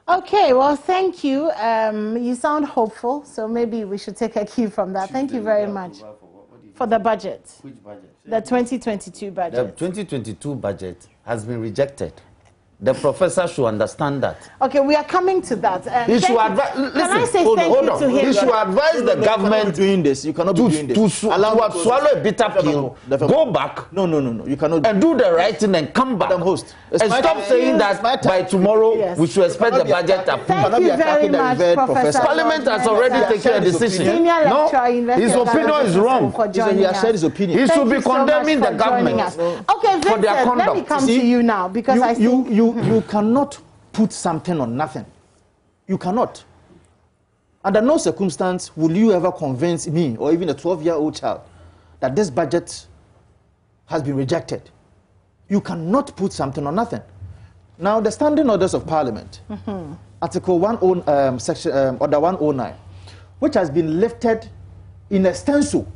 Okay, well, thank you. Um, you sound hopeful, so maybe we should take a cue from that. Thank you very much. For, for the budget. Which budget? The 2022 budget. The 2022 budget has been rejected The professor should understand that. Okay, we are coming to that. Um, He should advise. Listen, Can I say hold thank hold you on. to him? He should advise the no, you cannot government be doing this. You cannot to, be doing this. to, sw- Allow to swallow a bitter pill, go back, No, no, no, no. You cannot. and do the right thing and come back. Madam Host, it's and stop time. saying that by tomorrow Yes. we should expect the budget approved. Thank you very much, Professor. Parliament has already taken a decision. No, his opinion is wrong. He said has shared his opinion. He should be condemning the government. Okay, for their Vincent, let me come See, to you now because I you, think you, you cannot put something on nothing. You cannot. Under no circumstance will you ever convince me or even a 12 year old child that this budget has been rejected. You cannot put something on nothing. Now, the standing orders of Parliament, Article 10, um, section, um, Order 109, which has been lifted in a stencil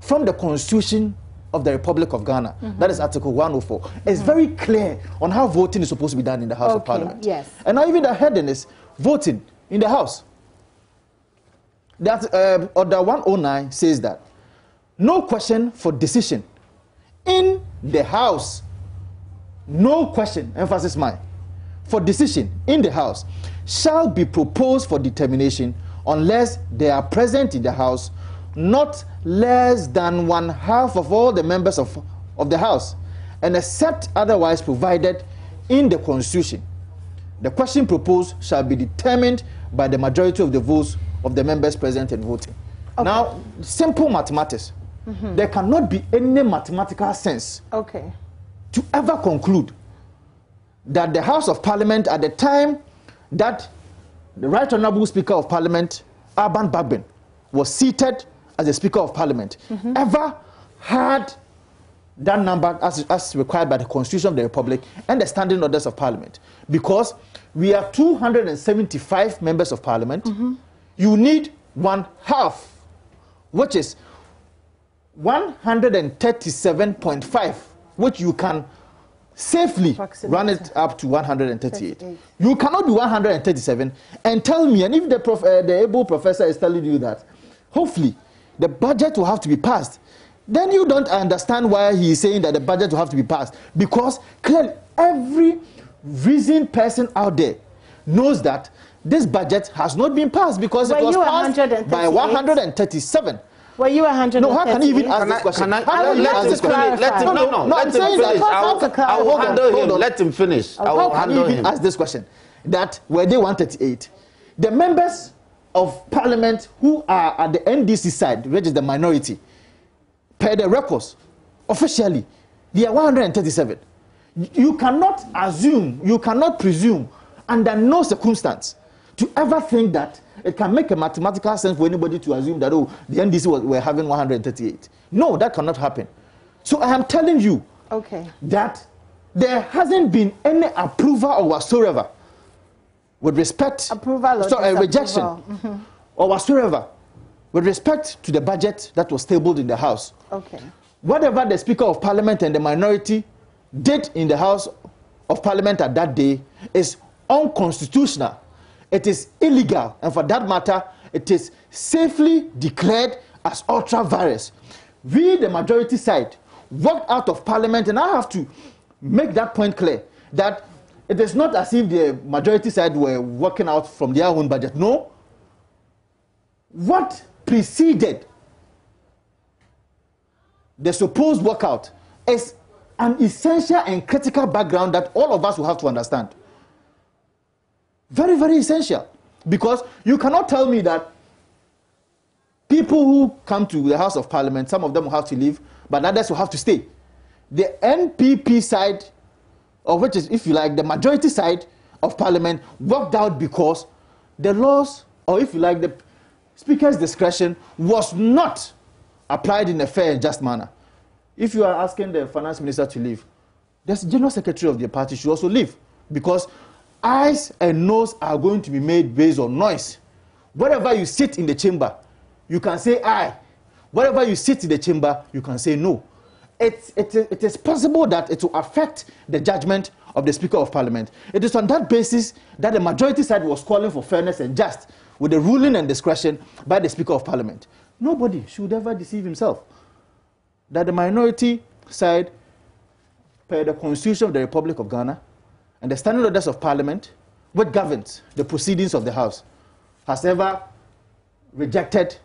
from the Constitution of the Republic of Ghana, that is Article 104, is very clear on how voting is supposed to be done in the House of Parliament. yes. And now even the heading is voting in the House. That uh, Order 109 says that no question for decision in the House. No question, emphasis mine, for decision in the House shall be proposed for determination unless they are present in the House not less than one half of all the members of, of the House, and except otherwise provided in the Constitution. The question proposed shall be determined by the majority of the votes of the members present and voting. Now, simple mathematics. Mm-hmm. There cannot be any mathematical sense okay. to ever conclude that the House of Parliament at the time that the Right Honourable Speaker of Parliament, Alban Bagbin, was seated as the Speaker of Parliament, ever had that number as, as required by the Constitution of the Republic and the Standing Orders of Parliament. Because we are 275 members of Parliament, you need one half, which is 137.5, which you can safely run it up to 138. 38. You cannot be 137 and tell me, and if the, prof, uh, the able professor is telling you that, hopefully the budget will have to be passed, then you don't understand why he is saying that the budget will have to be passed. Because clearly, every reasoned person out there knows that this budget has not been passed because Were it was you passed by 137. Were you 138? No, how can you even ask Can this I, question? can I, How I can would you like ask this question? Let him, no, no, No, let I'm him saying that- finish. Because I'll, that's a I'll clarify. handle Hold him. on. Let him finish. I How will can you handle even him. ask this question? That were they 138? The members of parliament who are at the NDC side, which is the minority, per the records, officially, they are 137. You cannot assume, you cannot presume, under no circumstance, to ever think that it can make a mathematical sense for anybody to assume that, oh, the NDC was, were having 138. No, that cannot happen. So I am telling you Okay. that there hasn't been any approval or whatsoever with respect Approval or so, rejection. Disapproval. or whatsoever with respect to the budget that was tabled in the house. Okay. whatever the speaker of parliament and the minority did in the house of parliament at that day is unconstitutional. It is illegal. And for that matter it is safely declared as ultra virus we the majority side walked out of parliament and i have to make that point clear that it is not as if the majority side were working out from their own budget no what preceded the supposed workout is an essential and critical background that all of us will have to understand. Very, very essential. Because you cannot tell me that people who come to the House of Parliament, some of them will have to leave, but others will have to stay. The NPP side, or which is, if you like, the majority side of Parliament, worked out because the laws, or if you like, the Speaker's discretion was not applied in a fair and just manner. If you are asking the finance minister to leave, the general secretary of the party should also leave because eyes and nose are going to be made based on noise. Wherever you sit in the chamber, you can say aye. Wherever you sit in the chamber, you can say no. It, it, it is possible that it will affect the judgment of the Speaker of Parliament. It is on that basis that the majority side was calling for fairness and just with the ruling and discretion by the Speaker of Parliament. Nobody should ever deceive himself that the minority side, per the Constitution of the Republic of Ghana and the standing orders of Parliament, which governs the proceedings of the House, has ever rejected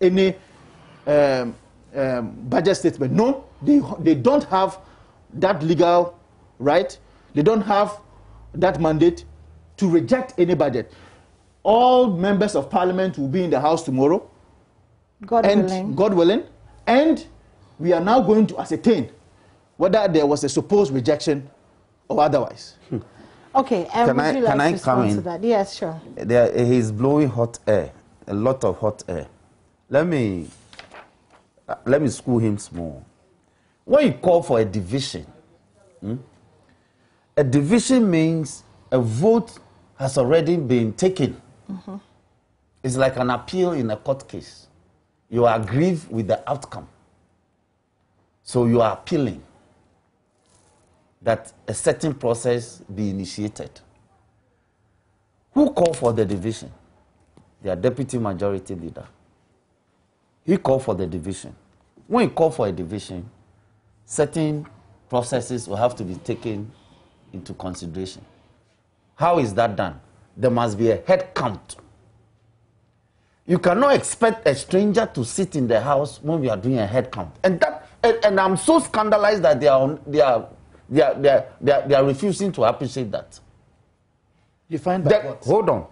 any um, um, budget statement. No, they, they don't have that legal right. They don't have that mandate to reject any budget. All members of parliament will be in the house tomorrow. God and willing. God willing. And we are now going to ascertain whether there was a supposed rejection or otherwise. Okay, and Can would I- you like can I to come respond to in? that? Yes, sure. There, he's blowing hot air, a lot of hot air. Let me let me school him small. When you call for a division, hmm, a division means a vote has already been taken. It's like an appeal in a court case. You are aggrieved with the outcome. So you are appealing that a certain process be initiated. Who called for the division? Their deputy majority leader. He called for the division. When he called for a division, certain processes will have to be taken into consideration. How is that done? There must be a head count. You cannot expect a stranger to sit in the house when we are doing a head count. And that and, and I'm so scandalized that they are they are they are, they are, they are, they are refusing to appreciate that. Defined by That- hold on.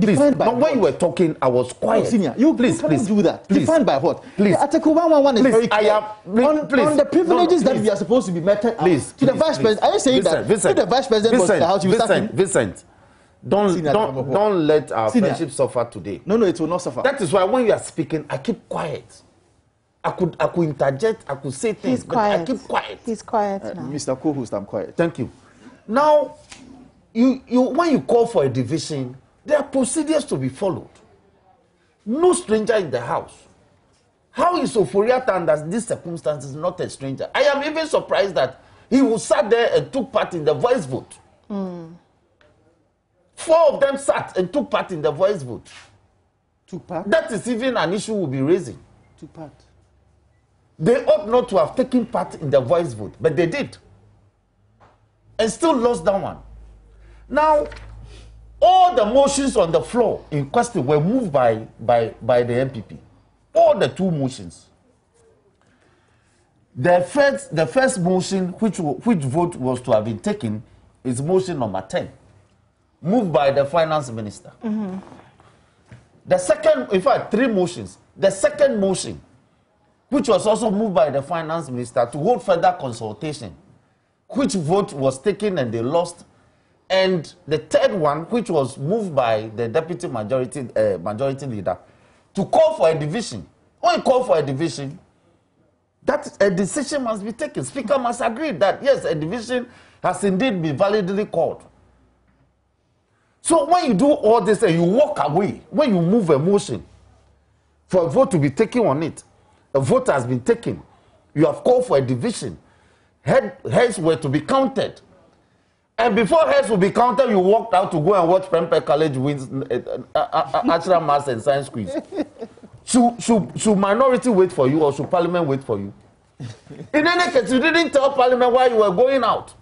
Please, Defined by no, when you were talking, I was quiet. Oh, senior, you please, you please do that. Please. Defined by what? Please. The Article 111 is Please, very I clear. am- on, please. on the privileges No, no, that we please. are supposed to be meted out Please, to the please, vice please. president. Are you saying Vincent, that Vincent, if the vice president was in Vincent, the house, you would sack Vincent, him? Vincent, don't Senior, don't don't let our Senior. friendship suffer today. No, no, it will not suffer. That is why when you are speaking, I keep quiet. I could I could interject, I could say things, He's but I quiet. keep quiet. He's quiet Uh, now. Mr. Co-host, I'm quiet. Thank you. Now, you, you when you call for a division, there are procedures to be followed. No stranger in the house. How is Oforiata under these circumstances not a stranger? I am even surprised that he was sat there and took part in the voice vote. Four of them sat and took part in the voice vote. Took part. That is even an issue we'll be raising. Took part. They ought not to have taken part in the voice vote, but they did. And still lost that one. Now, all the motions on the floor in question were moved by, by, by the MPP. All the two motions. The first, the first motion, which, which vote was to have been taken, is motion number 10, moved by the finance minister. The second, in fact, three motions. The second motion, which was also moved by the finance minister to hold further consultation, which vote was taken and they lost. And the third one, which was moved by the deputy majority uh, majority leader, to call for a division. When you call for a division, that a decision must be taken. Speaker must agree that yes, a division has indeed been validly called. So when you do all this and you walk away, when you move a motion for a vote to be taken on it, a vote has been taken. You have called for a division. Head, heads were to be counted. And before heads will be counted, you walked out to go and watch Prempeh College wins uh, uh, uh, natural maths and science quiz. Should, should, should minority wait for you or should parliament wait for you? In any case, you didn't tell parliament why you were going out.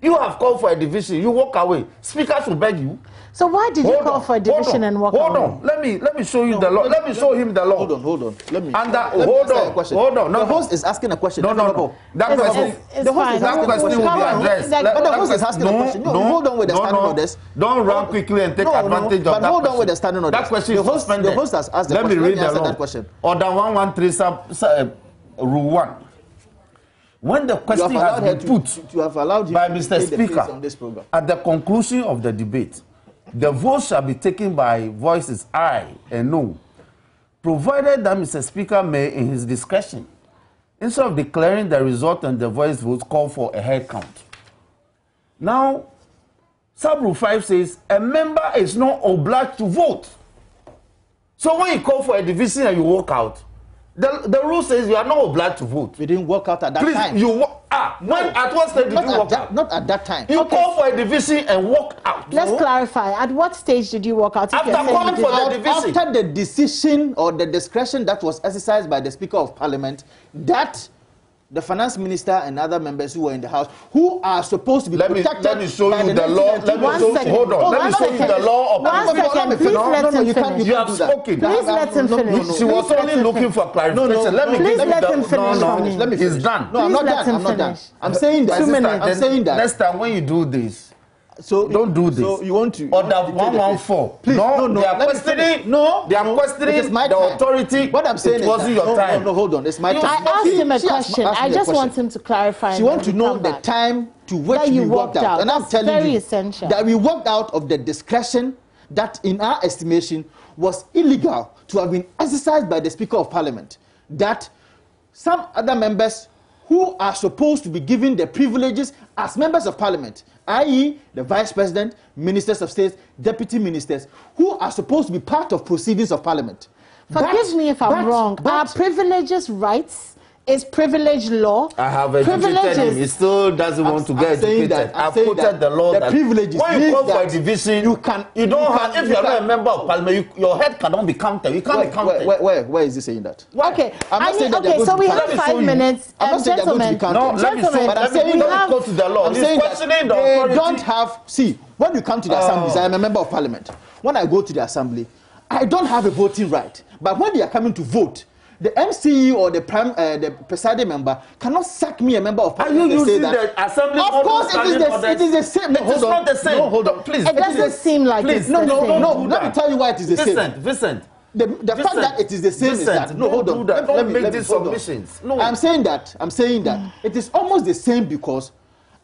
You have called for a division. You walk away. Speaker should beg you. So why did you Hold call on, for a hold division on, and walk hold away? on. Let me let me show you the law. Let, me show him the law. Hold on, hold on. Let me. And that- let me hold answer on, question. hold on, no, the no. host is asking a question. No, no, no. That It's- question, it's- it's the host fine. is that asking a question will be addressed. Like- Let- But the that host is asking a question. No, hold on with the no, standing no. orders. Don't run quickly and take No, no, advantage of but that hold on with the standing orders. That question The host- the host has asked the Let question. me Let read me the answer law. that question. Order 113 sub, sub, uh, rule 1. When the You question has been to, put to have allowed by to Mr. the Speaker on this program. at the conclusion of the debate, the vote shall be taken by voices aye and no, provided that Mr. Speaker may, in his discretion, instead of declaring the result and the voice vote, call for a head count. Now, Sub-Rule 5 says a member is not obliged to vote. So when you call for a division and you walk out, the, the rule says you are not obliged to vote. We didn't work out at that Please, time. you wa- ah, when, at what stage did not, you walk that, out? not at that time. You call for a division and walk out. Let's No. clarify. At what stage did you walk out? If After you calling for the division. After the decision or the discretion that was exercised by the Speaker of Parliament, that the finance minister and other members who were in the house who are supposed to be let me, protected let me show by you the the law. Let me show, second. hold on. Oh, let me show you the law of One second, please no, let no, no, him you finish. you You have do that. spoken. Please let him no, no, finish. no, She was Please let only looking for clarification. No, no, let me no. Please you let the, him no, finish no, me. Let me It's done. No, I'm Please not let done. I'm not done. I'm saying that. Two Sister, minutes. I'm saying that. Next time when you do this, So don't do this. So you want to? want Order the 114. case. Please, no, no, no. They are questioning. No, They are no, questioning it is my the time. authority. What I'm saying it is wasn't your no, time. No, no, hold on. It's my You- time. I asked him a she question. asked I just question. want him to clarify. She and wants to know the back. time to which That you we walked walked out. out. And I'm That's telling very you essential. that we walked out of the discretion that, in our estimation, was illegal to have been exercised by the Speaker of Parliament. That some other members who are supposed to be given the privileges as members of parliament, i.e., the vice president, ministers of state, deputy ministers, who are supposed to be part of proceedings of parliament. Forgive But- me if I'm but- wrong. but- Are privileges rights? Is privilege law? I have educated him. He still doesn't I'm- want to I'm get saying educated. that- I'm I've saying quoted that the law the that privileges when you call for a division, you can- you don't you have. can- if you you're not a member of parliament, you, your head cannot be counted. You can't where, be counted. where, where, where is he saying that? Okay, I'm not I saying they're okay, so we have five Let me minutes. I'm not Um, saying they're going to be gentlemen, counted. No, let me show- gentlemen, let me- we don't have, go to the law. I'm saying that they don't have. See, when you come to the Oh. assemblies, I am a member of parliament. When I go to the assembly, I don't have a voting right. But when they are coming to vote, the MCE or the prime, uh, the presiding member cannot sack me a member of Are you parliament. and say using that. the assembly? Of course, it is the, orders? it is the same. No, It hold is on. not the same. No, hold on. Please, It doesn't seem like please, it's No, the no, same. no. do Let me tell you why it is the same. Vincent, Vincent. The, the fact Vincent, that it is the same is Vincent, that no hold on do that. Let- Don't let me- make these submissions. No. I'm saying that I'm saying that it is almost the same because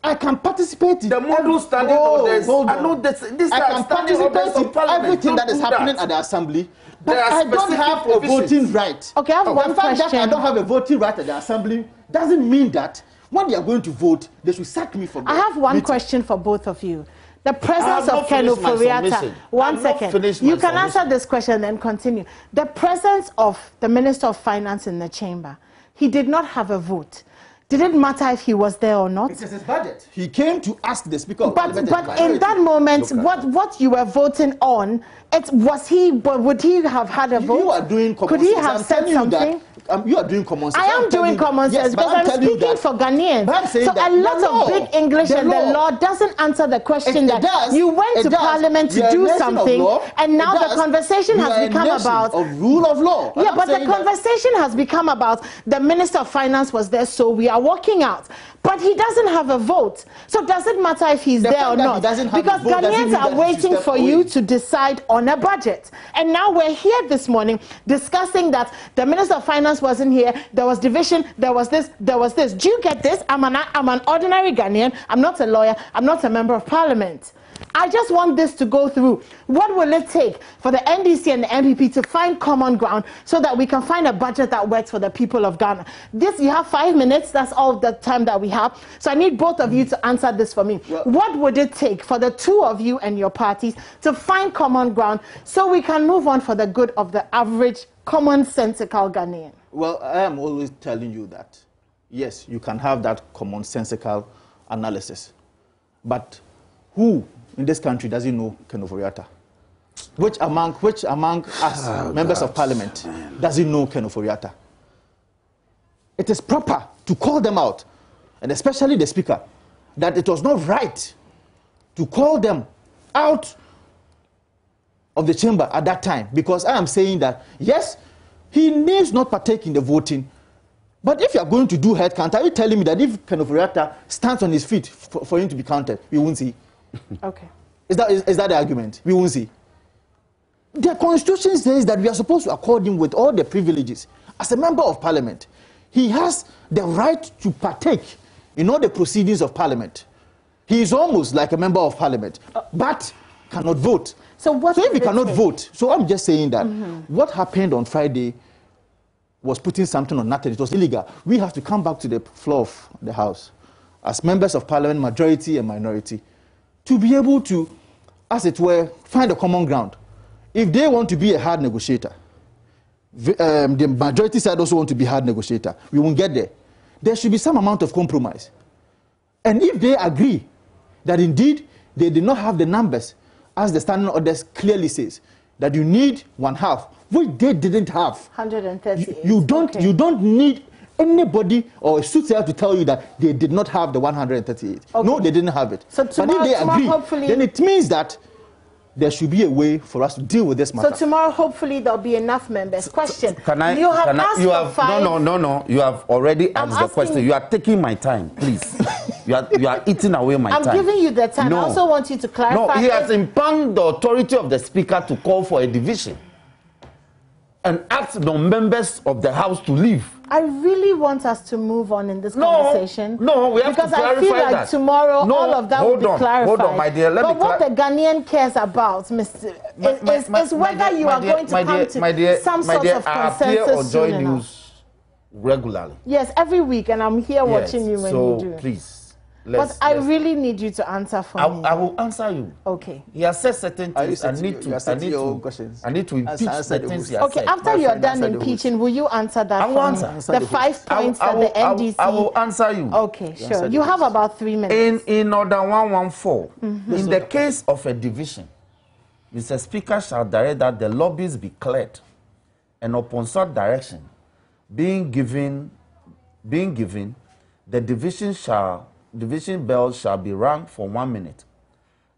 I can participate in The model standing Oh, orders hold are on. not the- these I are can participate in everything Don't that is happening that. at the assembly but I don't specific have a provisions. voting right Okay, I have the one fact that I don't have a voting right at the assembly doesn't mean that when they are going to vote they should sack me from I have one meeting. question for both of you. The presence of Ken finished my Ofori-Atta. submission. I One have not second. finished You can answer this question and then continue. The presence of the Minister of Finance in the chamber, he did not have a vote. Did it matter if he was there or not? it is his budget he came to ask the speaker of But but in that moment, what what you were voting on, it was he. But would he have had a vote? You are doing common Could he sense. have I'm said telling you something? that. Um, you are doing common sense. I am I'm doing you- common yes, sense but because I'm you speaking that- for Ghanaians. But I'm saying So that a lot law- of big English the and the law- law doesn't answer the question that does. you went to does. Parliament to do something, law. and now the conversation We has become about of rule of law. Yeah, I'm but the conversation has become about the Minister of Finance was there, so we are walking out. But he doesn't have a vote. So does it matter if he's The there or not? have Because vote Ghanaians are waiting for you to decide on a budget. And now we're here this morning discussing that the Minister of Finance wasn't here, there was division, there was this, there was this. Do you get this? I'm an, I'm an ordinary Ghanaian, I'm not a lawyer, I'm not a member of parliament. I just want this to go through. What will it take for the NDC and the NPP to find common ground so that we can find a budget that works for the people of Ghana? This, you have five minutes, that's all the time that we have. So I need both of you to answer this for me. Well- what would it take for the two of you and your parties to find common ground so we can move on for the good of the average, commonsensical Ghanaian? Well, I am always telling you that, yes, you can have that commonsensical analysis. But who in this country doesn't know Ken Ofori-Atta? Which among, which among us, Oh, members of parliament, doesn't know Ken Ofori-Atta? It is proper to call them out, and especially the speaker, that it was not right to call them out of the chamber at that time because I am saying that yes, he needs not partake in the voting. But if you are going to do head count, are you telling me that if Ken Ofori-Atta stands on his feet for, for him to be counted, we won't see? Okay. Is that, is, is that the argument? We won't see. The constitution says that we are supposed to accord him with all the privileges. As a member of parliament, he has the right to partake in all the proceedings of parliament. He is almost like a member of parliament, but cannot vote. So what So if he cannot take? vote, so I'm just saying that mm-hmm. what happened on Friday was putting something on nothing. It was illegal. We have to come back to the floor of the House as members of parliament, majority and minority, to be able to, as it were, find a common ground. If they want to be a hard negotiator, the, um, the majority side also want to be hard negotiator, we won't get there. There should be some amount of compromise. And if they agree that indeed they did not have the numbers, as the standing orders clearly says, that you need one half, which they didn't have. 138. You, you don't Okay. you don't need anybody or a soothsayer to tell you that they did not have the 138. Okay. No, they didn't have it. So but tomorrow- if they agree, hopefully- then it means that there should be a way for us to deal with this matter. So tomorrow, hopefully, there'll be enough members. Question: Can I? You have can I, asked you for have, five. No, no, no, no. You have already I'm asked the question. You are taking my time, please. you are you are eating away my I'm time. giving you the time. No. I also want you to clarify. No, he has impugned the authority of the speaker to call for a division and asked the members of the house to leave. I really want us to move on in this No, conversation. no, we have to because I feel clarify like that. tomorrow No, all of that will be on, clarified. hold on, my dear, let but me what the Ghanaian cares about, Mr. My- is, my- is, my- is whether you are dear- going to come dear- to dear- some sort of consensus on soon enough. News regularly. Yes, every week, and I'm here watching Yes, you when so you do. please, but let's, I let's- really need you to answer for I, me. I will answer you. okay. He has said certain things. I need to. I need your to. questions? I need to impeach answer the the things he has Okay, said. after you're done impeaching, will you answer that I will for answer. me? Answer The the five host. I will- points I that the I will- NDC. I will answer you. Okay, sure. answer You have about three minutes. In in order 114, Mm-hmm. in the case of a division, Mr. Speaker shall direct that the lobbies be cleared, and upon such direction being given, being given, the division shall division bell shall be rung for one minute.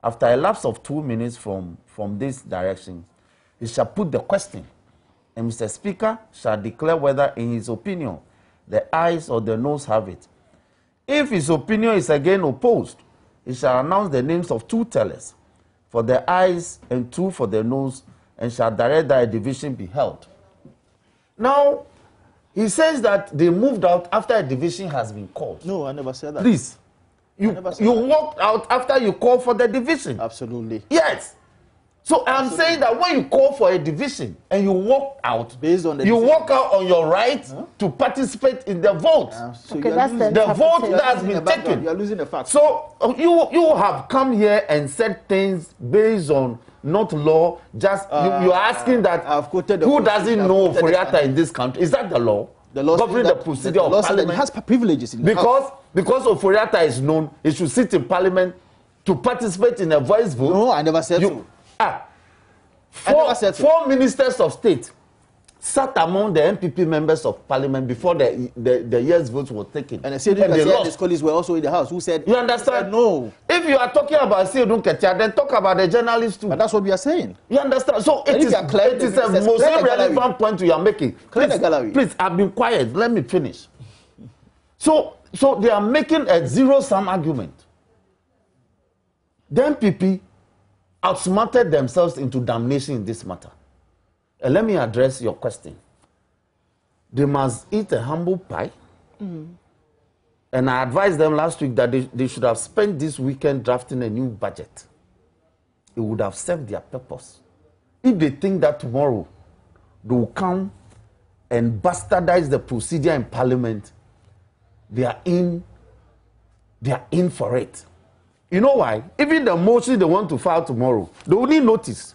After a lapse of two minutes from from this direction, he shall put the question, and Mr. Speaker shall declare whether, in his opinion, the ayes or the noes have it. If his opinion is again opposed, he shall announce the names of two tellers for the ayes and two for the noes, and shall direct that a division be held. Now, he says that they moved out after a division has been called. No, I never said that. Please, you, you walked out after you called for the division. Absolutely. Yes. So I'm saying that when you call for a division and you walk out, Based on the you decision. walk out on your right to participate in the vote. Uh, so Okay, that's the the vote that has been taken. You are losing the facts. So uh, you you have come here and said things based on not law. Just you, you are asking that I've quoted the who doesn't I've know Foriata in this country? Is that the law? The law governing says the that- procedure the of says that parliament. He has privileges in the house. because because Oforiata is known, he should sit in parliament to participate in a voice vote. No, I never said You- so. ah, four, four ministers of state sat among the MPP members of parliament before the the, the year's vote was taken. And Seyedun Katia and his colleagues were also in the house who said, You understand? said no. If you are talking about Seyedun Ketia, then talk about the journalists too. But that's what we are saying. You understand? So it is, it is a most relevant point you are making. Clear the Please, gallery. please, I've been quiet. Let me finish. So, so they are making a zero-sum argument. The MPP outsmarted themselves into damnation in this matter. And let me address your question. They must eat a humble pie. And I advised them last week that they, they should have spent this weekend drafting a new budget. It would have served their purpose. If they think that tomorrow they will come and bastardize the procedure in parliament, they are in, they are in for it. You know why? Even the motion they want to file tomorrow, they will need notice.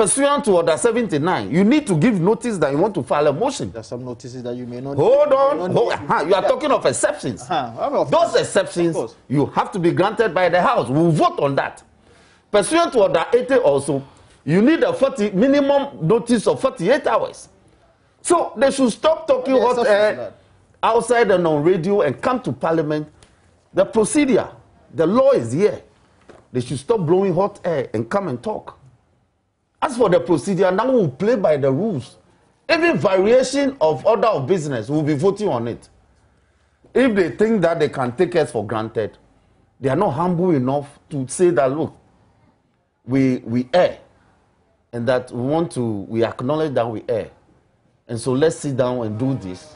Pursuant to Order 79, you need to give notice that you want to file a motion. There's some notices that you may not. Hold on. not Hold, need. uh-huh, you are talking of exceptions. Uh-huh, of Those exceptions, you have to be granted by the House. We'll vote on that. Pursuant to Order 80 also, you need a 40 minimum notice of 48 hours. So they should stop talking There are hot to air outside and on radio and come to Parliament. The procedure, the law is here. They should stop blowing hot air and come and talk. As for the procedure, now we'll play by the rules. Every variation of order of business, we'll be voting on it. If they think that they can take us for granted, they are not humble enough to say that, look, we, we err, and that we want to, we acknowledge that we err. And so let's sit down and do this.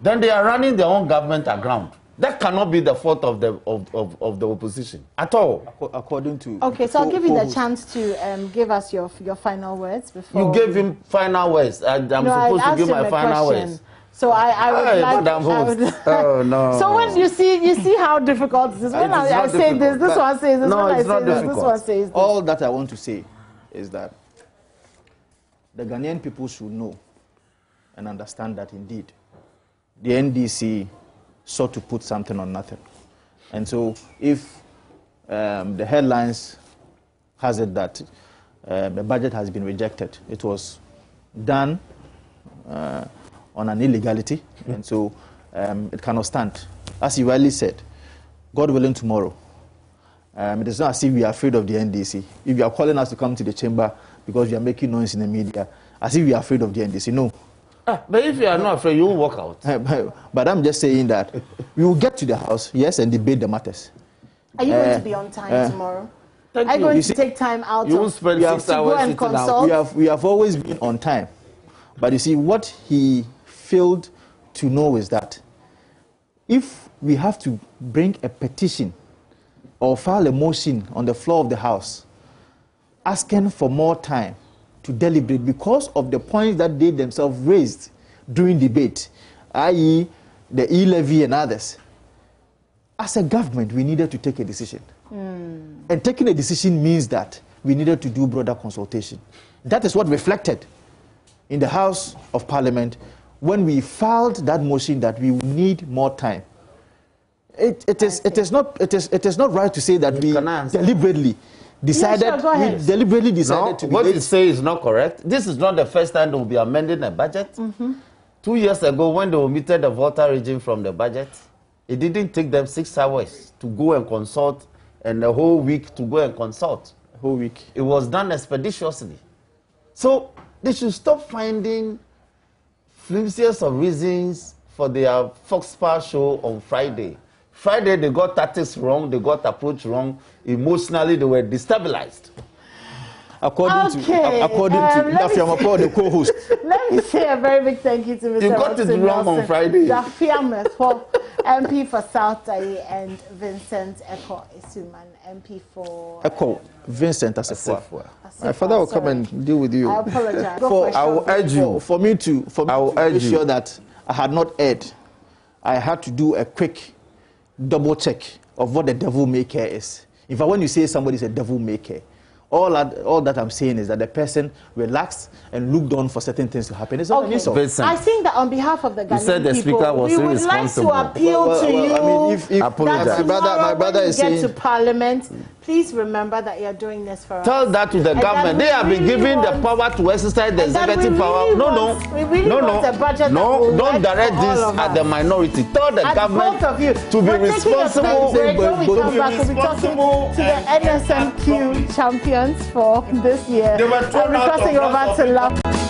Then they are running their own government aground. That cannot be the fault of the, of, of, of the opposition at all. Ac- According to. Okay, so I'll give you the chance to um, give us your your final words before. You gave him final words. I, I'm Oh. No, I supposed to give my a final question. words. So I, I would Hey, like. Madam I would-. Oh, no. So when you see you see how difficult it is. When It is I, I not say this, difficult, this but- one says this. No, when I it's say not this, this difficult. one says this. All that I want to say is that the Ghanaian people should know and understand that indeed the NDC sought to put something on nothing. And so if um, the headlines has it that uh, the budget has been rejected, it was done uh, on an illegality, and so um, it cannot stand. As you rightly said, God willing, tomorrow. Um, it is not as if we are afraid of the NDC. If you are calling us to come to the chamber because we are making noise in the media, as if we are afraid of the NDC. No. Ah, but if you are not afraid, you will walk out. but I'm just saying that we will get to the house, yes, and debate the matters. Are you uh, going to be on time uh, tomorrow? Thank Are you going you to see, take time out you won't spend six to hours go and consult? We have, we have always been on time. But you see, what he failed to know is that if we have to bring a petition or file a motion on the floor of the House asking for more time to deliberate because of the points that they themselves raised during debate, i.e., the e levy and others. As a government, we needed to take a decision. Mm. And taking a decision means that we needed to do broader consultation. That is what reflected in the House of Parliament when we filed that motion that we need more time it, it, is, it, is not, it, is, it is not right to say that we deliberately decided, yeah, sure, we deliberately decided no, to What you say is not correct. This is not the first time they will be amending a budget. Mm -hmm. Two years ago, when they omitted the water region from the budget, it didn't take them six hours to go and consult and a whole week to go and consult. A whole week. It was done expeditiously. So they should stop finding flimsiest of reasons for their Fox Power show on Friday. Friday, they got tactics wrong, they got approach wrong. Emotionally, they were destabilized. According okay. to according um, to Dafiamapo, the co-host. Let me say a very big thank you to Mr. You got Watson it wrong Nelson, on Friday. Dafiamapo, MP for South Dai, and Vincent Echo Isuman, MP for... Echo, Vincent Asefua. My father will come and deal with you. I apologize. for, I will urge you. For, for me to, for me I will to make sure that I had not erred, I had to do a quick double check of what the devil maker is. In fact, when you say somebody is a devil maker, all that, all that I'm saying is that the person relaxed and looked on for certain things to happen. It's okay. an I think that on behalf of the Ghanaian you said the people, speaker was we would like to appeal well, well, to well, you. I mean, if, if Apologize. My brother, my brother is get saying, to Parliament, please remember that you're doing this for Tell us. Tell that to the and government. They have been given the power to exercise the executive really power. No, no, really no, no, no. Don't direct this at the minority. Tell the at government to be responsible. When we come back, we'll be talking to the NSMQ champions for this year. They were thrown I'm crossing over to love.